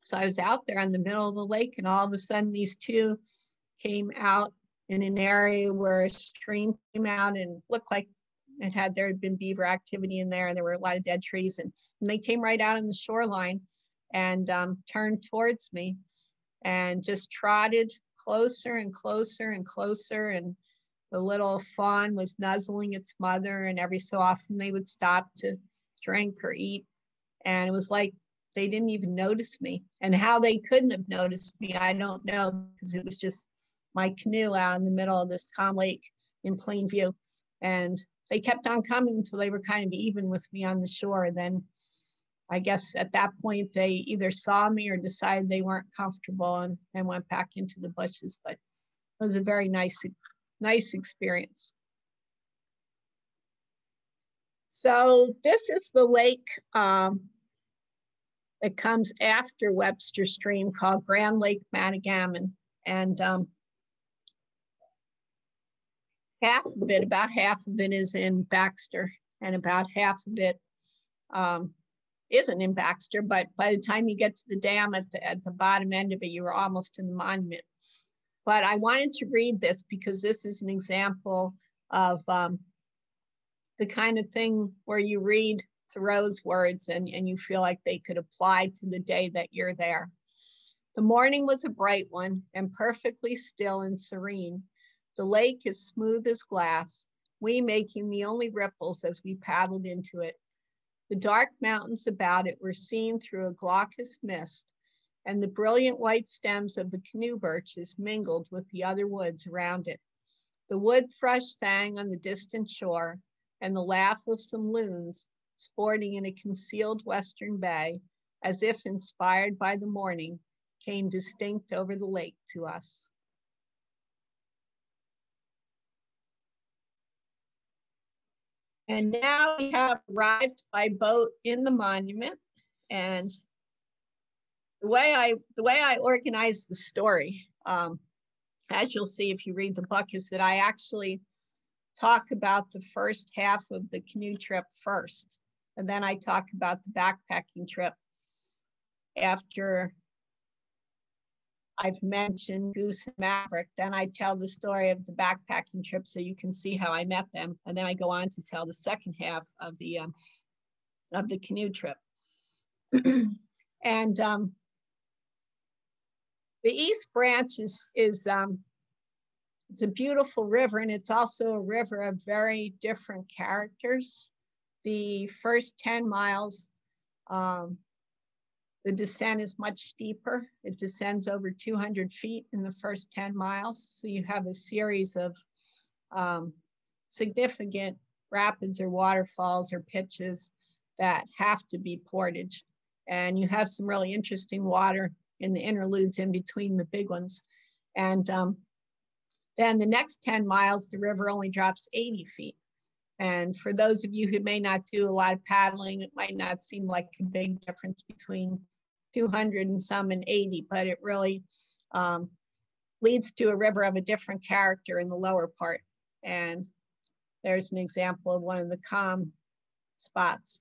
so I was out there in the middle of the lake and all of a sudden these two came out in an area where a stream came out and looked like it had there had been beaver activity in there and there were a lot of dead trees and, and they came right out on the shoreline and um, turned towards me and just trotted closer and closer and closer and the little fawn was nuzzling its mother and every so often they would stop to drink or eat and it was like they didn't even notice me and how they couldn't have noticed me i don't know because it was just my canoe out in the middle of this calm lake in plain view. And they kept on coming until they were kind of even with me on the shore. Then I guess at that point they either saw me or decided they weren't comfortable and, and went back into the bushes. But it was a very nice, nice experience. So this is the lake um, that comes after Webster Stream called Grand Lake Matagamon. And um, half of it, about half of it is in Baxter and about half of it um, isn't in Baxter, but by the time you get to the dam at the, at the bottom end of it, you are almost in the monument. But I wanted to read this because this is an example of um, the kind of thing where you read Thoreau's words and, and you feel like they could apply to the day that you're there. The morning was a bright one and perfectly still and serene. The lake is smooth as glass, we making the only ripples as we paddled into it. The dark mountains about it were seen through a glaucous mist, and the brilliant white stems of the canoe birches mingled with the other woods around it. The wood thrush sang on the distant shore, and the laugh of some loons sporting in a concealed western bay, as if inspired by the morning, came distinct over the lake to us. And now we have arrived by boat in the monument. And the way I the way I organize the story, um, as you'll see if you read the book, is that I actually talk about the first half of the canoe trip first. And then I talk about the backpacking trip after I've mentioned Goose and Maverick. Then I tell the story of the backpacking trip so you can see how I met them. And then I go on to tell the second half of the um, of the canoe trip. and um, the East Branch is, is um, it's a beautiful river and it's also a river of very different characters. The first 10 miles um, the descent is much steeper. It descends over 200 feet in the first 10 miles. So you have a series of um, significant rapids or waterfalls or pitches that have to be portaged. And you have some really interesting water in the interludes in between the big ones. And um, then the next 10 miles, the river only drops 80 feet. And for those of you who may not do a lot of paddling, it might not seem like a big difference between 200 and some and 80, but it really um, leads to a river of a different character in the lower part. And there's an example of one of the calm spots.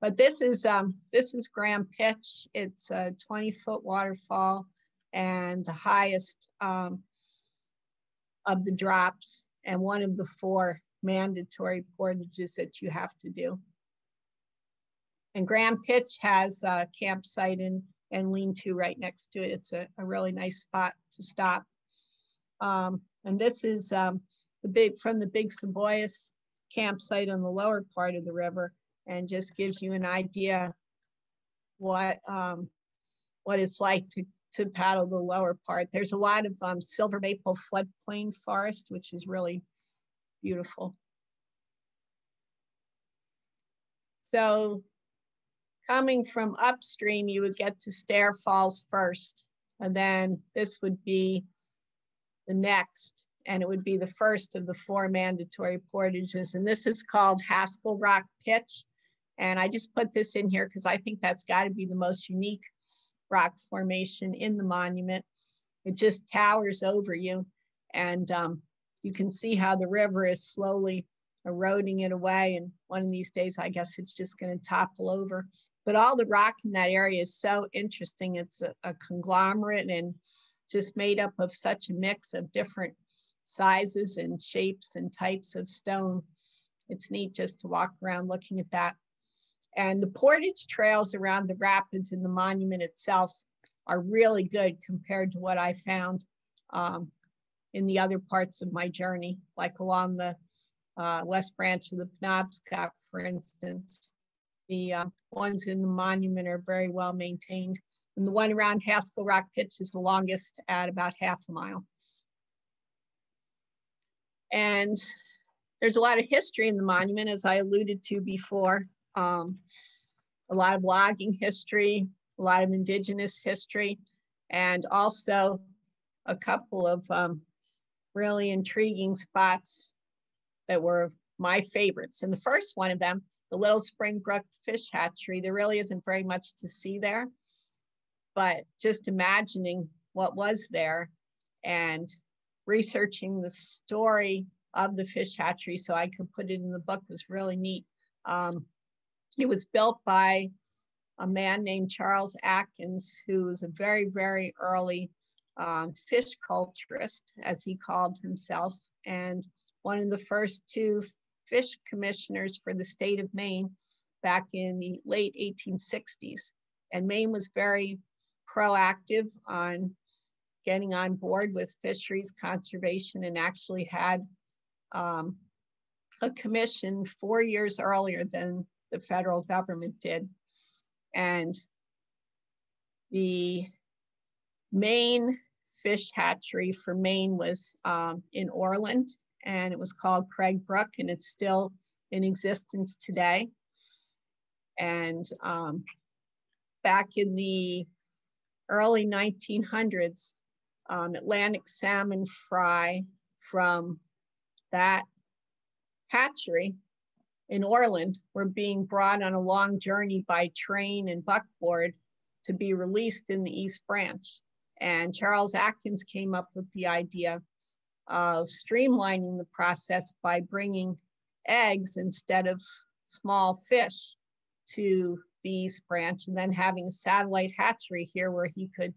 But this is um, this is Grand Pitch. It's a 20 foot waterfall and the highest um, of the drops and one of the four mandatory portages that you have to do. And Grand Pitch has a campsite and, and lean-to right next to it. It's a, a really nice spot to stop. Um, and this is um, the big from the Big Seboois campsite on the lower part of the river and just gives you an idea what um, what it's like to, to paddle the lower part. There's a lot of um, silver maple floodplain forest, which is really beautiful. So coming from upstream, you would get to Stair Falls first, and then this would be the next, and it would be the first of the four mandatory portages. And this is called Haskell Rock Pitch. And I just put this in here because I think that's got to be the most unique rock formation in the monument. It just towers over you, and um, you can see how the river is slowly eroding it away. And one of these days, I guess it's just going to topple over but all the rock in that area is so interesting. It's a, a conglomerate and just made up of such a mix of different sizes and shapes and types of stone. It's neat just to walk around looking at that. And the portage trails around the rapids and the monument itself are really good compared to what I found um, in the other parts of my journey, like along the uh, west branch of the Penobscot, for instance. The uh, ones in the monument are very well maintained. And the one around Haskell Rock Pitch is the longest at about half a mile. And there's a lot of history in the monument, as I alluded to before. Um, a lot of logging history, a lot of indigenous history, and also a couple of um, really intriguing spots that were my favorites. And the first one of them, the Little Spring Brook Fish Hatchery, there really isn't very much to see there, but just imagining what was there and researching the story of the fish hatchery so I could put it in the book was really neat. Um, it was built by a man named Charles Atkins, who was a very, very early um, fish culturist, as he called himself, and one of the first two fish commissioners for the state of Maine back in the late 1860s. And Maine was very proactive on getting on board with fisheries conservation and actually had um, a commission four years earlier than the federal government did. And the main fish hatchery for Maine was um, in Orland, and it was called Craig Brook, and it's still in existence today. And um, back in the early 1900s, um, Atlantic salmon fry from that hatchery in Orland were being brought on a long journey by train and buckboard to be released in the East Branch. And Charles Atkins came up with the idea of streamlining the process by bringing eggs instead of small fish to the East Branch and then having a satellite hatchery here where he could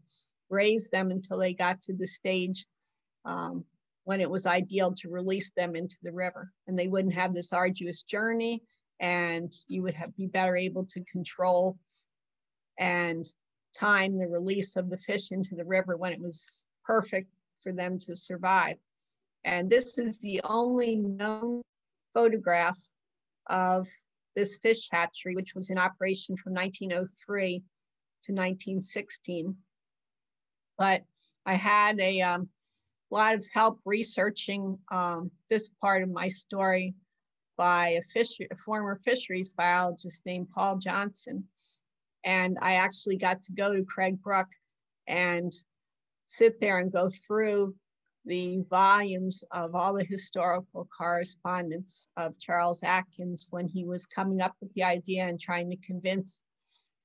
raise them until they got to the stage um, when it was ideal to release them into the river. And they wouldn't have this arduous journey and you would have, be better able to control and time the release of the fish into the river when it was perfect for them to survive. And this is the only known photograph of this fish hatchery, which was in operation from 1903 to 1916. But I had a um, lot of help researching um, this part of my story by a, fish, a former fisheries biologist named Paul Johnson. And I actually got to go to Craig Brook and sit there and go through the volumes of all the historical correspondence of Charles Atkins when he was coming up with the idea and trying to convince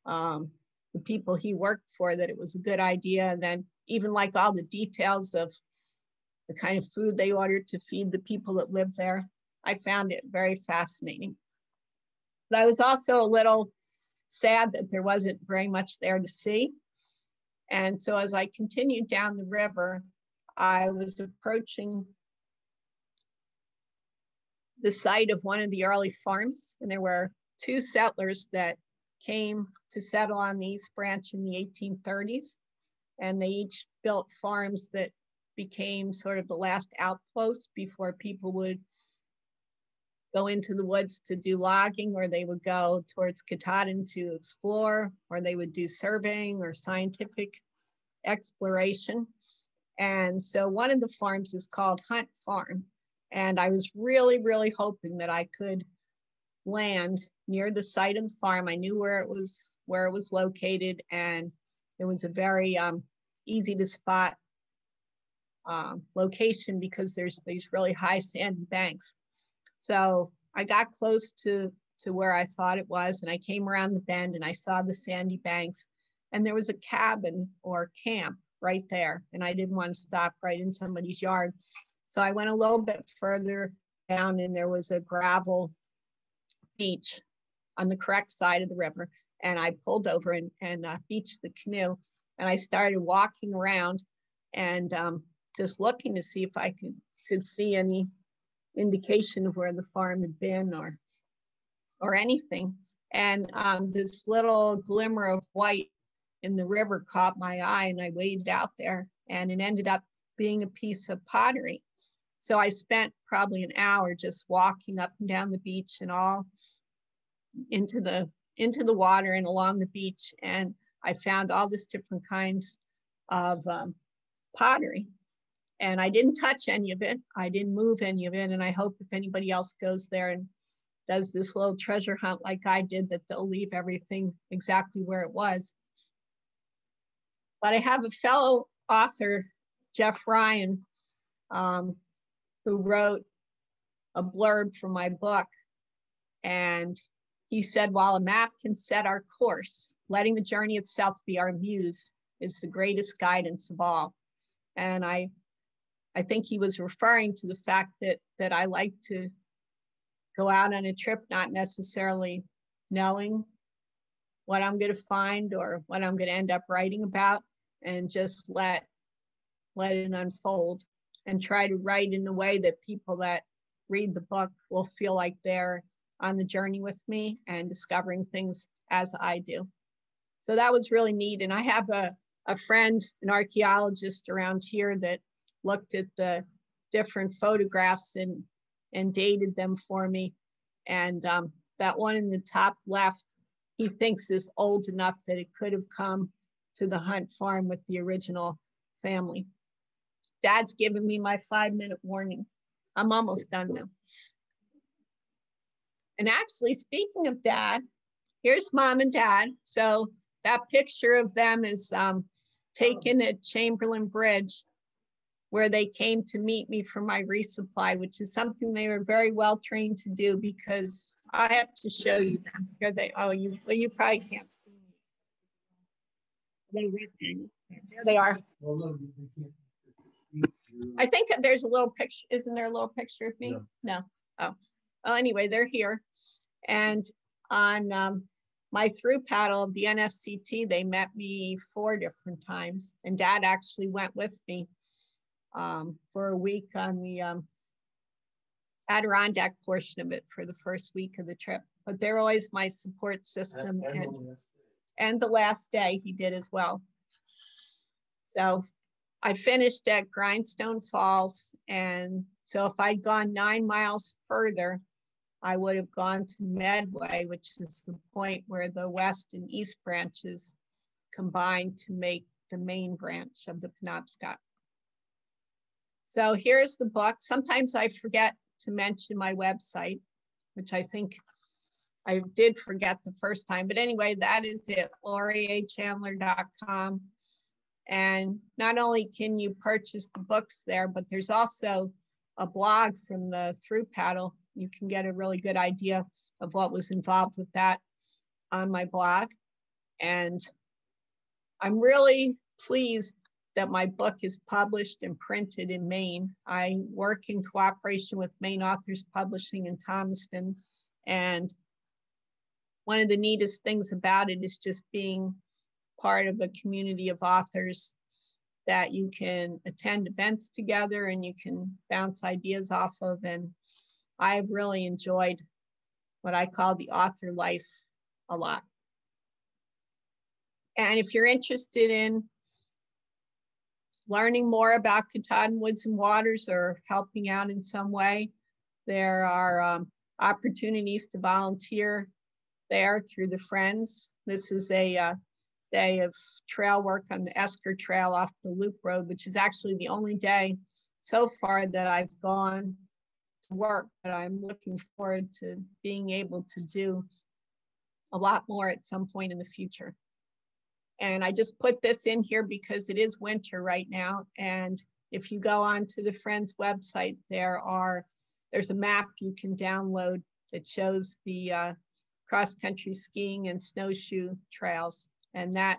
um, the people he worked for that it was a good idea. And then even like all the details of the kind of food they ordered to feed the people that lived there. I found it very fascinating. But I was also a little sad that there wasn't very much there to see. And so as I continued down the river, I was approaching the site of one of the early farms, and there were two settlers that came to settle on the East Branch in the 1830s. And they each built farms that became sort of the last outpost before people would go into the woods to do logging, or they would go towards Katahdin to explore, or they would do surveying or scientific exploration. And so one of the farms is called Hunt Farm. And I was really, really hoping that I could land near the site of the farm. I knew where it was, where it was located, and it was a very um, easy to spot um, location because there's these really high sandy banks. So I got close to, to where I thought it was and I came around the bend and I saw the sandy banks and there was a cabin or camp right there. And I didn't want to stop right in somebody's yard. So I went a little bit further down and there was a gravel beach on the correct side of the river. And I pulled over and, and uh, beached the canoe and I started walking around and um, just looking to see if I could, could see any indication of where the farm had been or, or anything. And um, this little glimmer of white in the river caught my eye and I waded out there and it ended up being a piece of pottery. So I spent probably an hour just walking up and down the beach and all into the into the water and along the beach and I found all this different kinds of um, pottery And I didn't touch any of it. I didn't move any of it. And I hope if anybody else goes there and does this little treasure hunt like I did, that they'll leave everything exactly where it was. But I have a fellow author, Jeff Ryan, um, who wrote a blurb for my book. And he said, while a map can set our course, letting the journey itself be our muse is the greatest guidance of all. And I, I think he was referring to the fact that that I like to go out on a trip, not necessarily knowing what I'm going to find or what I'm going to end up writing about, and just let let it unfold and try to write in a way that people that read the book will feel like they're on the journey with me and discovering things as I do. So that was really neat. And I have a, a friend, an archaeologist around here that looked at the different photographs and, and dated them for me. And um, that one in the top left, he thinks is old enough that it could have come to the Hunt farm with the original family. Dad's given me my five minute warning. I'm almost done now. And actually, speaking of dad, here's mom and dad. So that picture of them is um, taken at Chamberlain Bridge, where they came to meet me for my resupply, which is something they were very well trained to do because I have to show you them. Here they, oh, you, well, you probably can't see me. There they are. I think there's a little picture. Isn't there a little picture of me? No. no. Oh, well, anyway, they're here. And on um, my through paddle of the NFCT, they met me four different times. And dad actually went with me um, for a week on the um, Adirondack portion of it for the first week of the trip. But they're always my support system. And, and, and the last day he did as well. So I finished at Grindstone Falls. And so if I'd gone nine miles further, I would have gone to Medway, which is the point where the west and east branches combine to make the main branch of the Penobscot. So here's the book. Sometimes I forget to mention my website, which I think I did forget the first time. But anyway, that is it, laurieachandler.com. And not only can you purchase the books there, but there's also a blog from the Through Paddle you can get a really good idea of what was involved with that on my blog. And I'm really pleased that my book is published and printed in Maine. I work in cooperation with Maine Authors Publishing in Thomaston. And one of the neatest things about it is just being part of a community of authors that you can attend events together and you can bounce ideas off of. And I've really enjoyed what I call the author life a lot. And if you're interested in learning more about Katahdin Woods and Waters or helping out in some way, there are um, opportunities to volunteer there through the Friends. This is a uh, day of trail work on the Esker Trail off the Loop Road, which is actually the only day so far that I've gone to work, but I'm looking forward to being able to do a lot more at some point in the future. And I just put this in here because it is winter right now. And if you go onto the Friends website, there are there's a map you can download that shows the uh, cross-country skiing and snowshoe trails. And that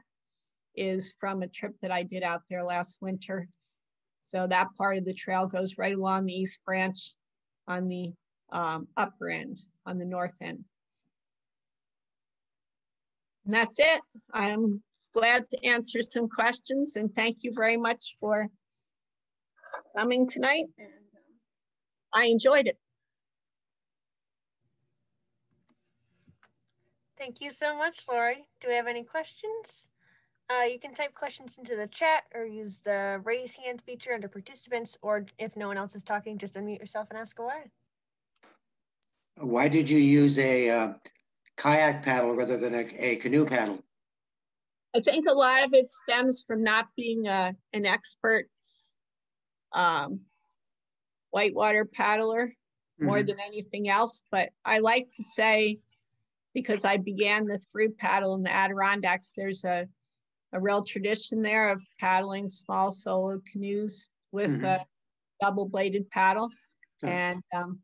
is from a trip that I did out there last winter. So that part of the trail goes right along the East Branch on the um, upper end, on the north end. And that's it. I'm glad to answer some questions and thank you very much for coming tonight. I enjoyed it. Thank you so much, Laurie. Do we have any questions? Uh, you can type questions into the chat or use the raise hand feature under participants, or if no one else is talking, just unmute yourself and ask away. Why did you use a uh, kayak paddle rather than a, a, canoe paddle? I think a lot of it stems from not being a, uh, an expert um, whitewater paddler more Mhm. than anything else. But I like to say, because I began the through paddle in the Adirondacks, there's a, a real tradition there of paddling small solo canoes with Mhm. a double bladed paddle. And um,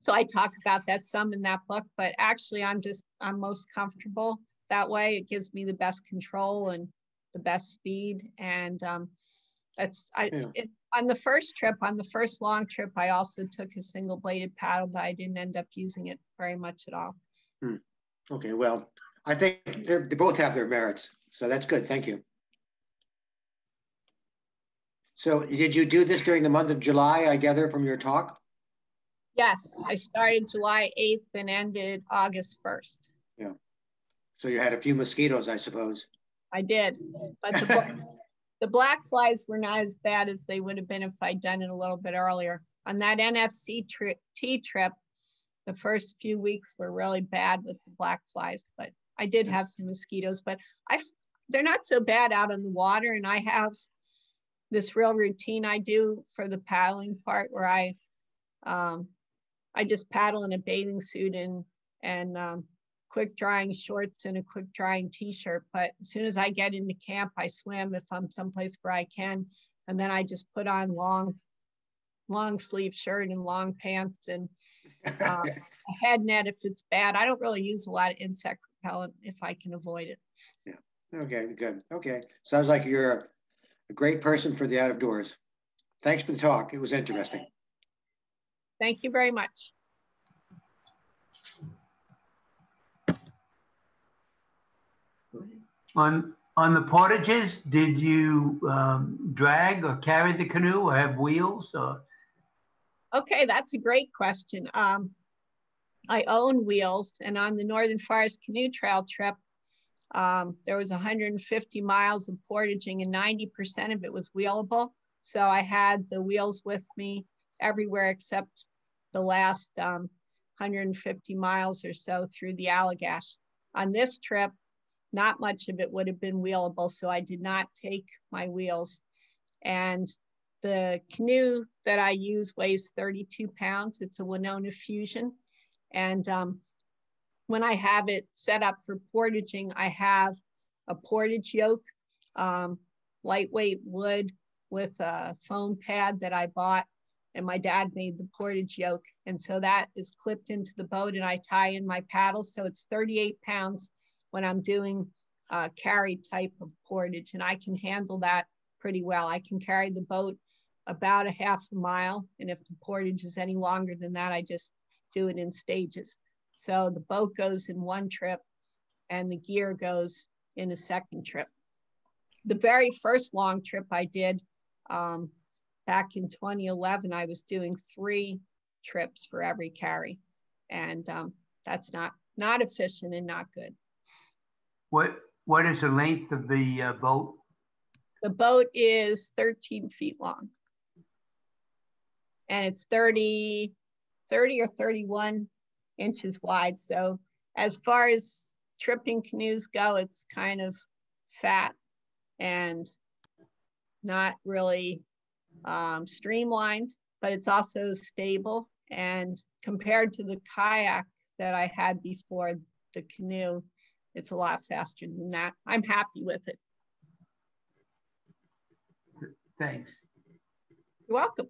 so I talk about that some in that book, but actually I'm just, I'm most comfortable that way. It gives me the best control and the best speed. And um, that's, I, Yeah. it, on the first trip, on the first long trip, I also took a single bladed paddle, but I didn't end up using it very much at all. Okay, well, I think they both have their merits, so that's good, thank you. So did you do this during the month of July, I gather from your talk? Yes, I started July 8th and ended August 1st. So you had a few mosquitoes, I suppose. I did, but the, the black flies were not as bad as they would have been if I'd done it a little bit earlier. On that NFC trip, T trip, the first few weeks were really bad with the black flies, but I did have some mosquitoes, but I, they're not so bad out on the water. And I have this real routine I do for the paddling part where I, um, I just paddle in a bathing suit and, and, um, quick drying shorts and a quick drying t-shirt. But as soon as I get into camp, I swim if I'm someplace where I can. And then I just put on long, long sleeve shirt and long pants and um, a head net if it's bad. I don't really use a lot of insect repellent if I can avoid it. Yeah. Okay, good, okay. Sounds like you're a great person for the out of doors. Thanks for the talk, it was interesting. Thank you very much. On, on the portages, did you um, drag or carry the canoe or have wheels or? Okay, that's a great question. Um, I own wheels and on the Northern Forest Canoe Trail trip, um, there was 150 miles of portaging and 90% of it was wheelable. So I had the wheels with me everywhere except the last um, 150 miles or so through the Allagash. On this trip, not much of it would have been wheelable, so I did not take my wheels. And the canoe that I use weighs 32 pounds. It's a Wenonah Fusion. And um, when I have it set up for portaging, I have a portage yoke, um, lightweight wood with a foam pad that I bought. And my dad made the portage yoke. And so that is clipped into the boat and I tie in my paddles. So it's 38 pounds when I'm doing uh, carry type of portage. And I can handle that pretty well. I can carry the boat about a half a mile. And if the portage is any longer than that, I just do it in stages. So the boat goes in one trip and the gear goes in a second trip. The very first long trip I did um, back in 2011, I was doing three trips for every carry. And um, that's not, not efficient and not good. What, what is the length of the uh, boat? The boat is 13 feet long. And it's 30, 30 or 31 inches wide. So as far as tripping canoes go, it's kind of fat and not really um, streamlined, but it's also stable. And compared to the kayak that I had before the canoe, it's a lot faster than that. I'm happy with it. Thanks. You're welcome.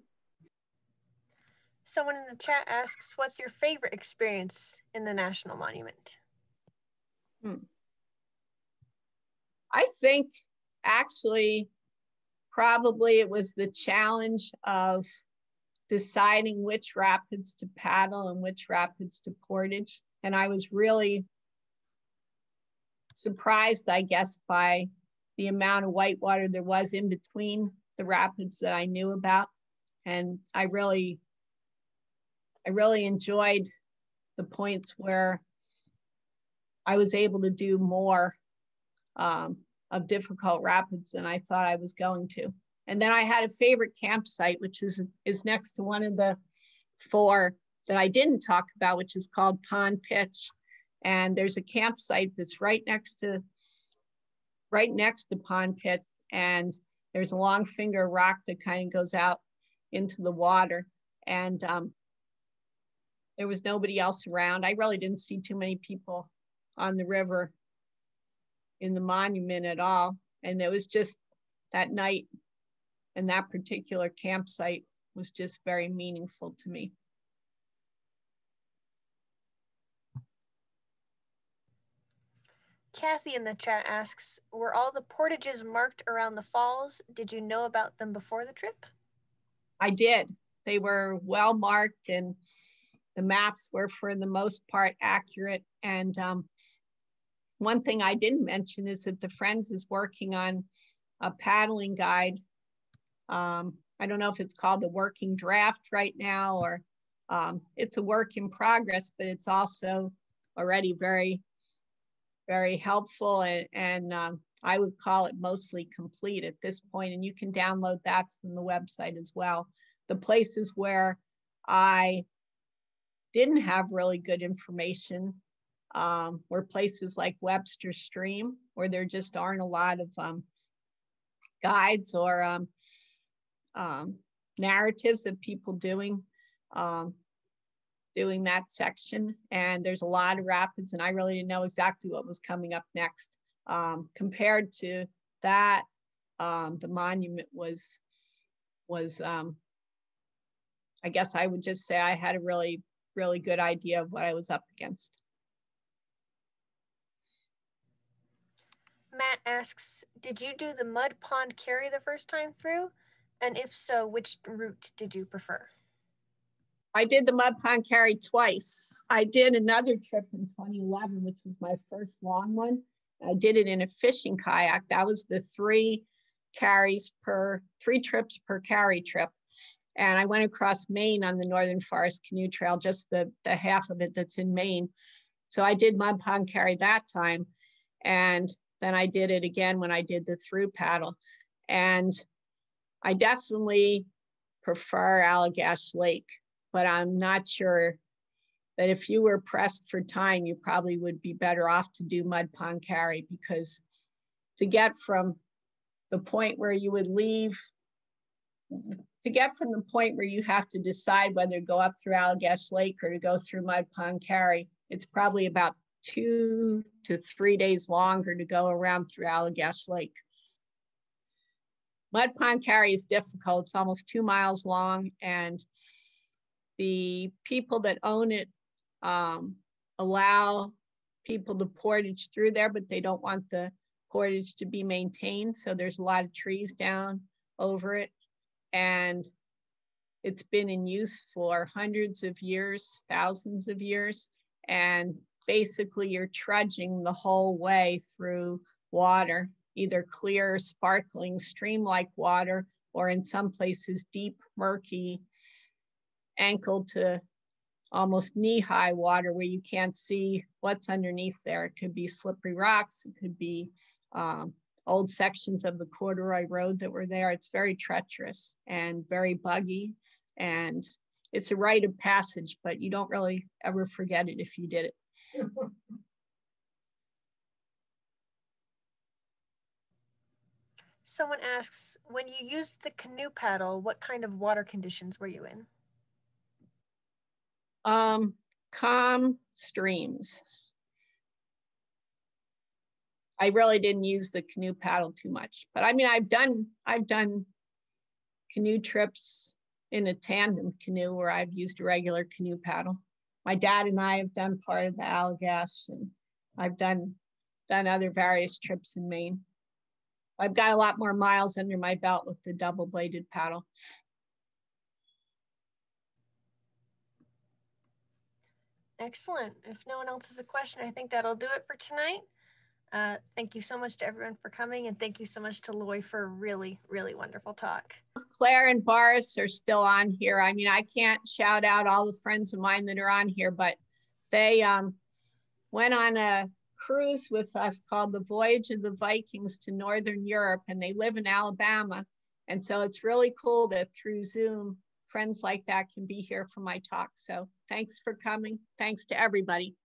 Someone in the chat asks, what's your favorite experience in the National Monument? Hmm. I think actually probably it was the challenge of deciding which rapids to paddle and which rapids to portage. And I was really surprised, I guess, by the amount of whitewater there was in between the rapids that I knew about. And I really, I really enjoyed the points where I was able to do more um, of difficult rapids than I thought I was going to. And then I had a favorite campsite, which is, is next to one of the four that I didn't talk about, which is called Pond Pitch. And there's a campsite that's right next to, right next to Pond Pitch. And there's a long finger rock that kind of goes out into the water. And um, there was nobody else around. I really didn't see too many people on the river in the monument at all. And it was just that night and that particular campsite was just very meaningful to me. Kathy in the chat asks, were all the portages marked around the falls? Did you know about them before the trip? I did. They were well marked and the maps were for the most part accurate. And um, one thing I didn't mention is that the Friends is working on a paddling guide. Um, I don't know if it's called the working draft right now or um, it's a work in progress, but it's also already very very helpful and, and um, I would call it mostly complete at this point, and you can download that from the website as well. The places where I didn't have really good information um, were places like Webster Stream, where there just aren't a lot of um, guides or um, um narratives of people doing um, doing that section. And there's a lot of rapids, and I really didn't know exactly what was coming up next. Um, compared to that, um, the monument was was um, I guess I would just say I had a really really good idea of what I was up against. Matt asks, did you do the mud pond carry the first time through? And if so, which route did you prefer? I did the mud pond carry twice. I did another trip in 2011, which was my first long one. I did it in a fishing kayak. That was the three carries per, three trips per carry trip. And I went across Maine on the Northern Forest Canoe Trail, just the, the half of it that's in Maine. So I did mud pond carry that time. And then I did it again when I did the through paddle. And I definitely prefer Allagash Lake but I'm not sure that if you were pressed for time, you probably would be better off to do mud pond carry because to get from the point where you would leave, to get from the point where you have to decide whether to go up through Allagash Lake or to go through mud pond carry, it's probably about two to three days longer to go around through Allagash Lake. Mud pond carry is difficult. It's almost two miles long and the people that own it um, allow people to portage through there, but they don't want the portage to be maintained. So there's a lot of trees down over it. And it's been in use for hundreds of years, thousands of years. And basically, you're trudging the whole way through water, either clear, sparkling, stream like water, or in some places, deep, murky ankle to almost knee high water where you can't see what's underneath there. It could be slippery rocks, it could be um, old sections of the corduroy road that were there. It's very treacherous and very buggy. And it's a rite of passage, but you don't really ever forget it if you did it. Someone asks, when you used the canoe paddle, what kind of water conditions were you in? Um, calm streams. I really didn't use the canoe paddle too much, but I mean, I've done I've done canoe trips in a tandem canoe where I've used a regular canoe paddle. My dad and I have done part of the Allagash, and I've done done other various trips in Maine. I've got a lot more miles under my belt with the double bladed paddle. Excellent. If no one else has a question, I think that'll do it for tonight. Uh, thank you so much to everyone for coming, and thank you so much to Laurie for a really, really wonderful talk. Claire and Boris are still on here. I mean, I can't shout out all the friends of mine that are on here, but they um, went on a cruise with us called the Voyage of the Vikings to Northern Europe, and they live in Alabama. And so it's really cool that through Zoom, friends like that can be here for my talk. So thanks for coming. Thanks to everybody.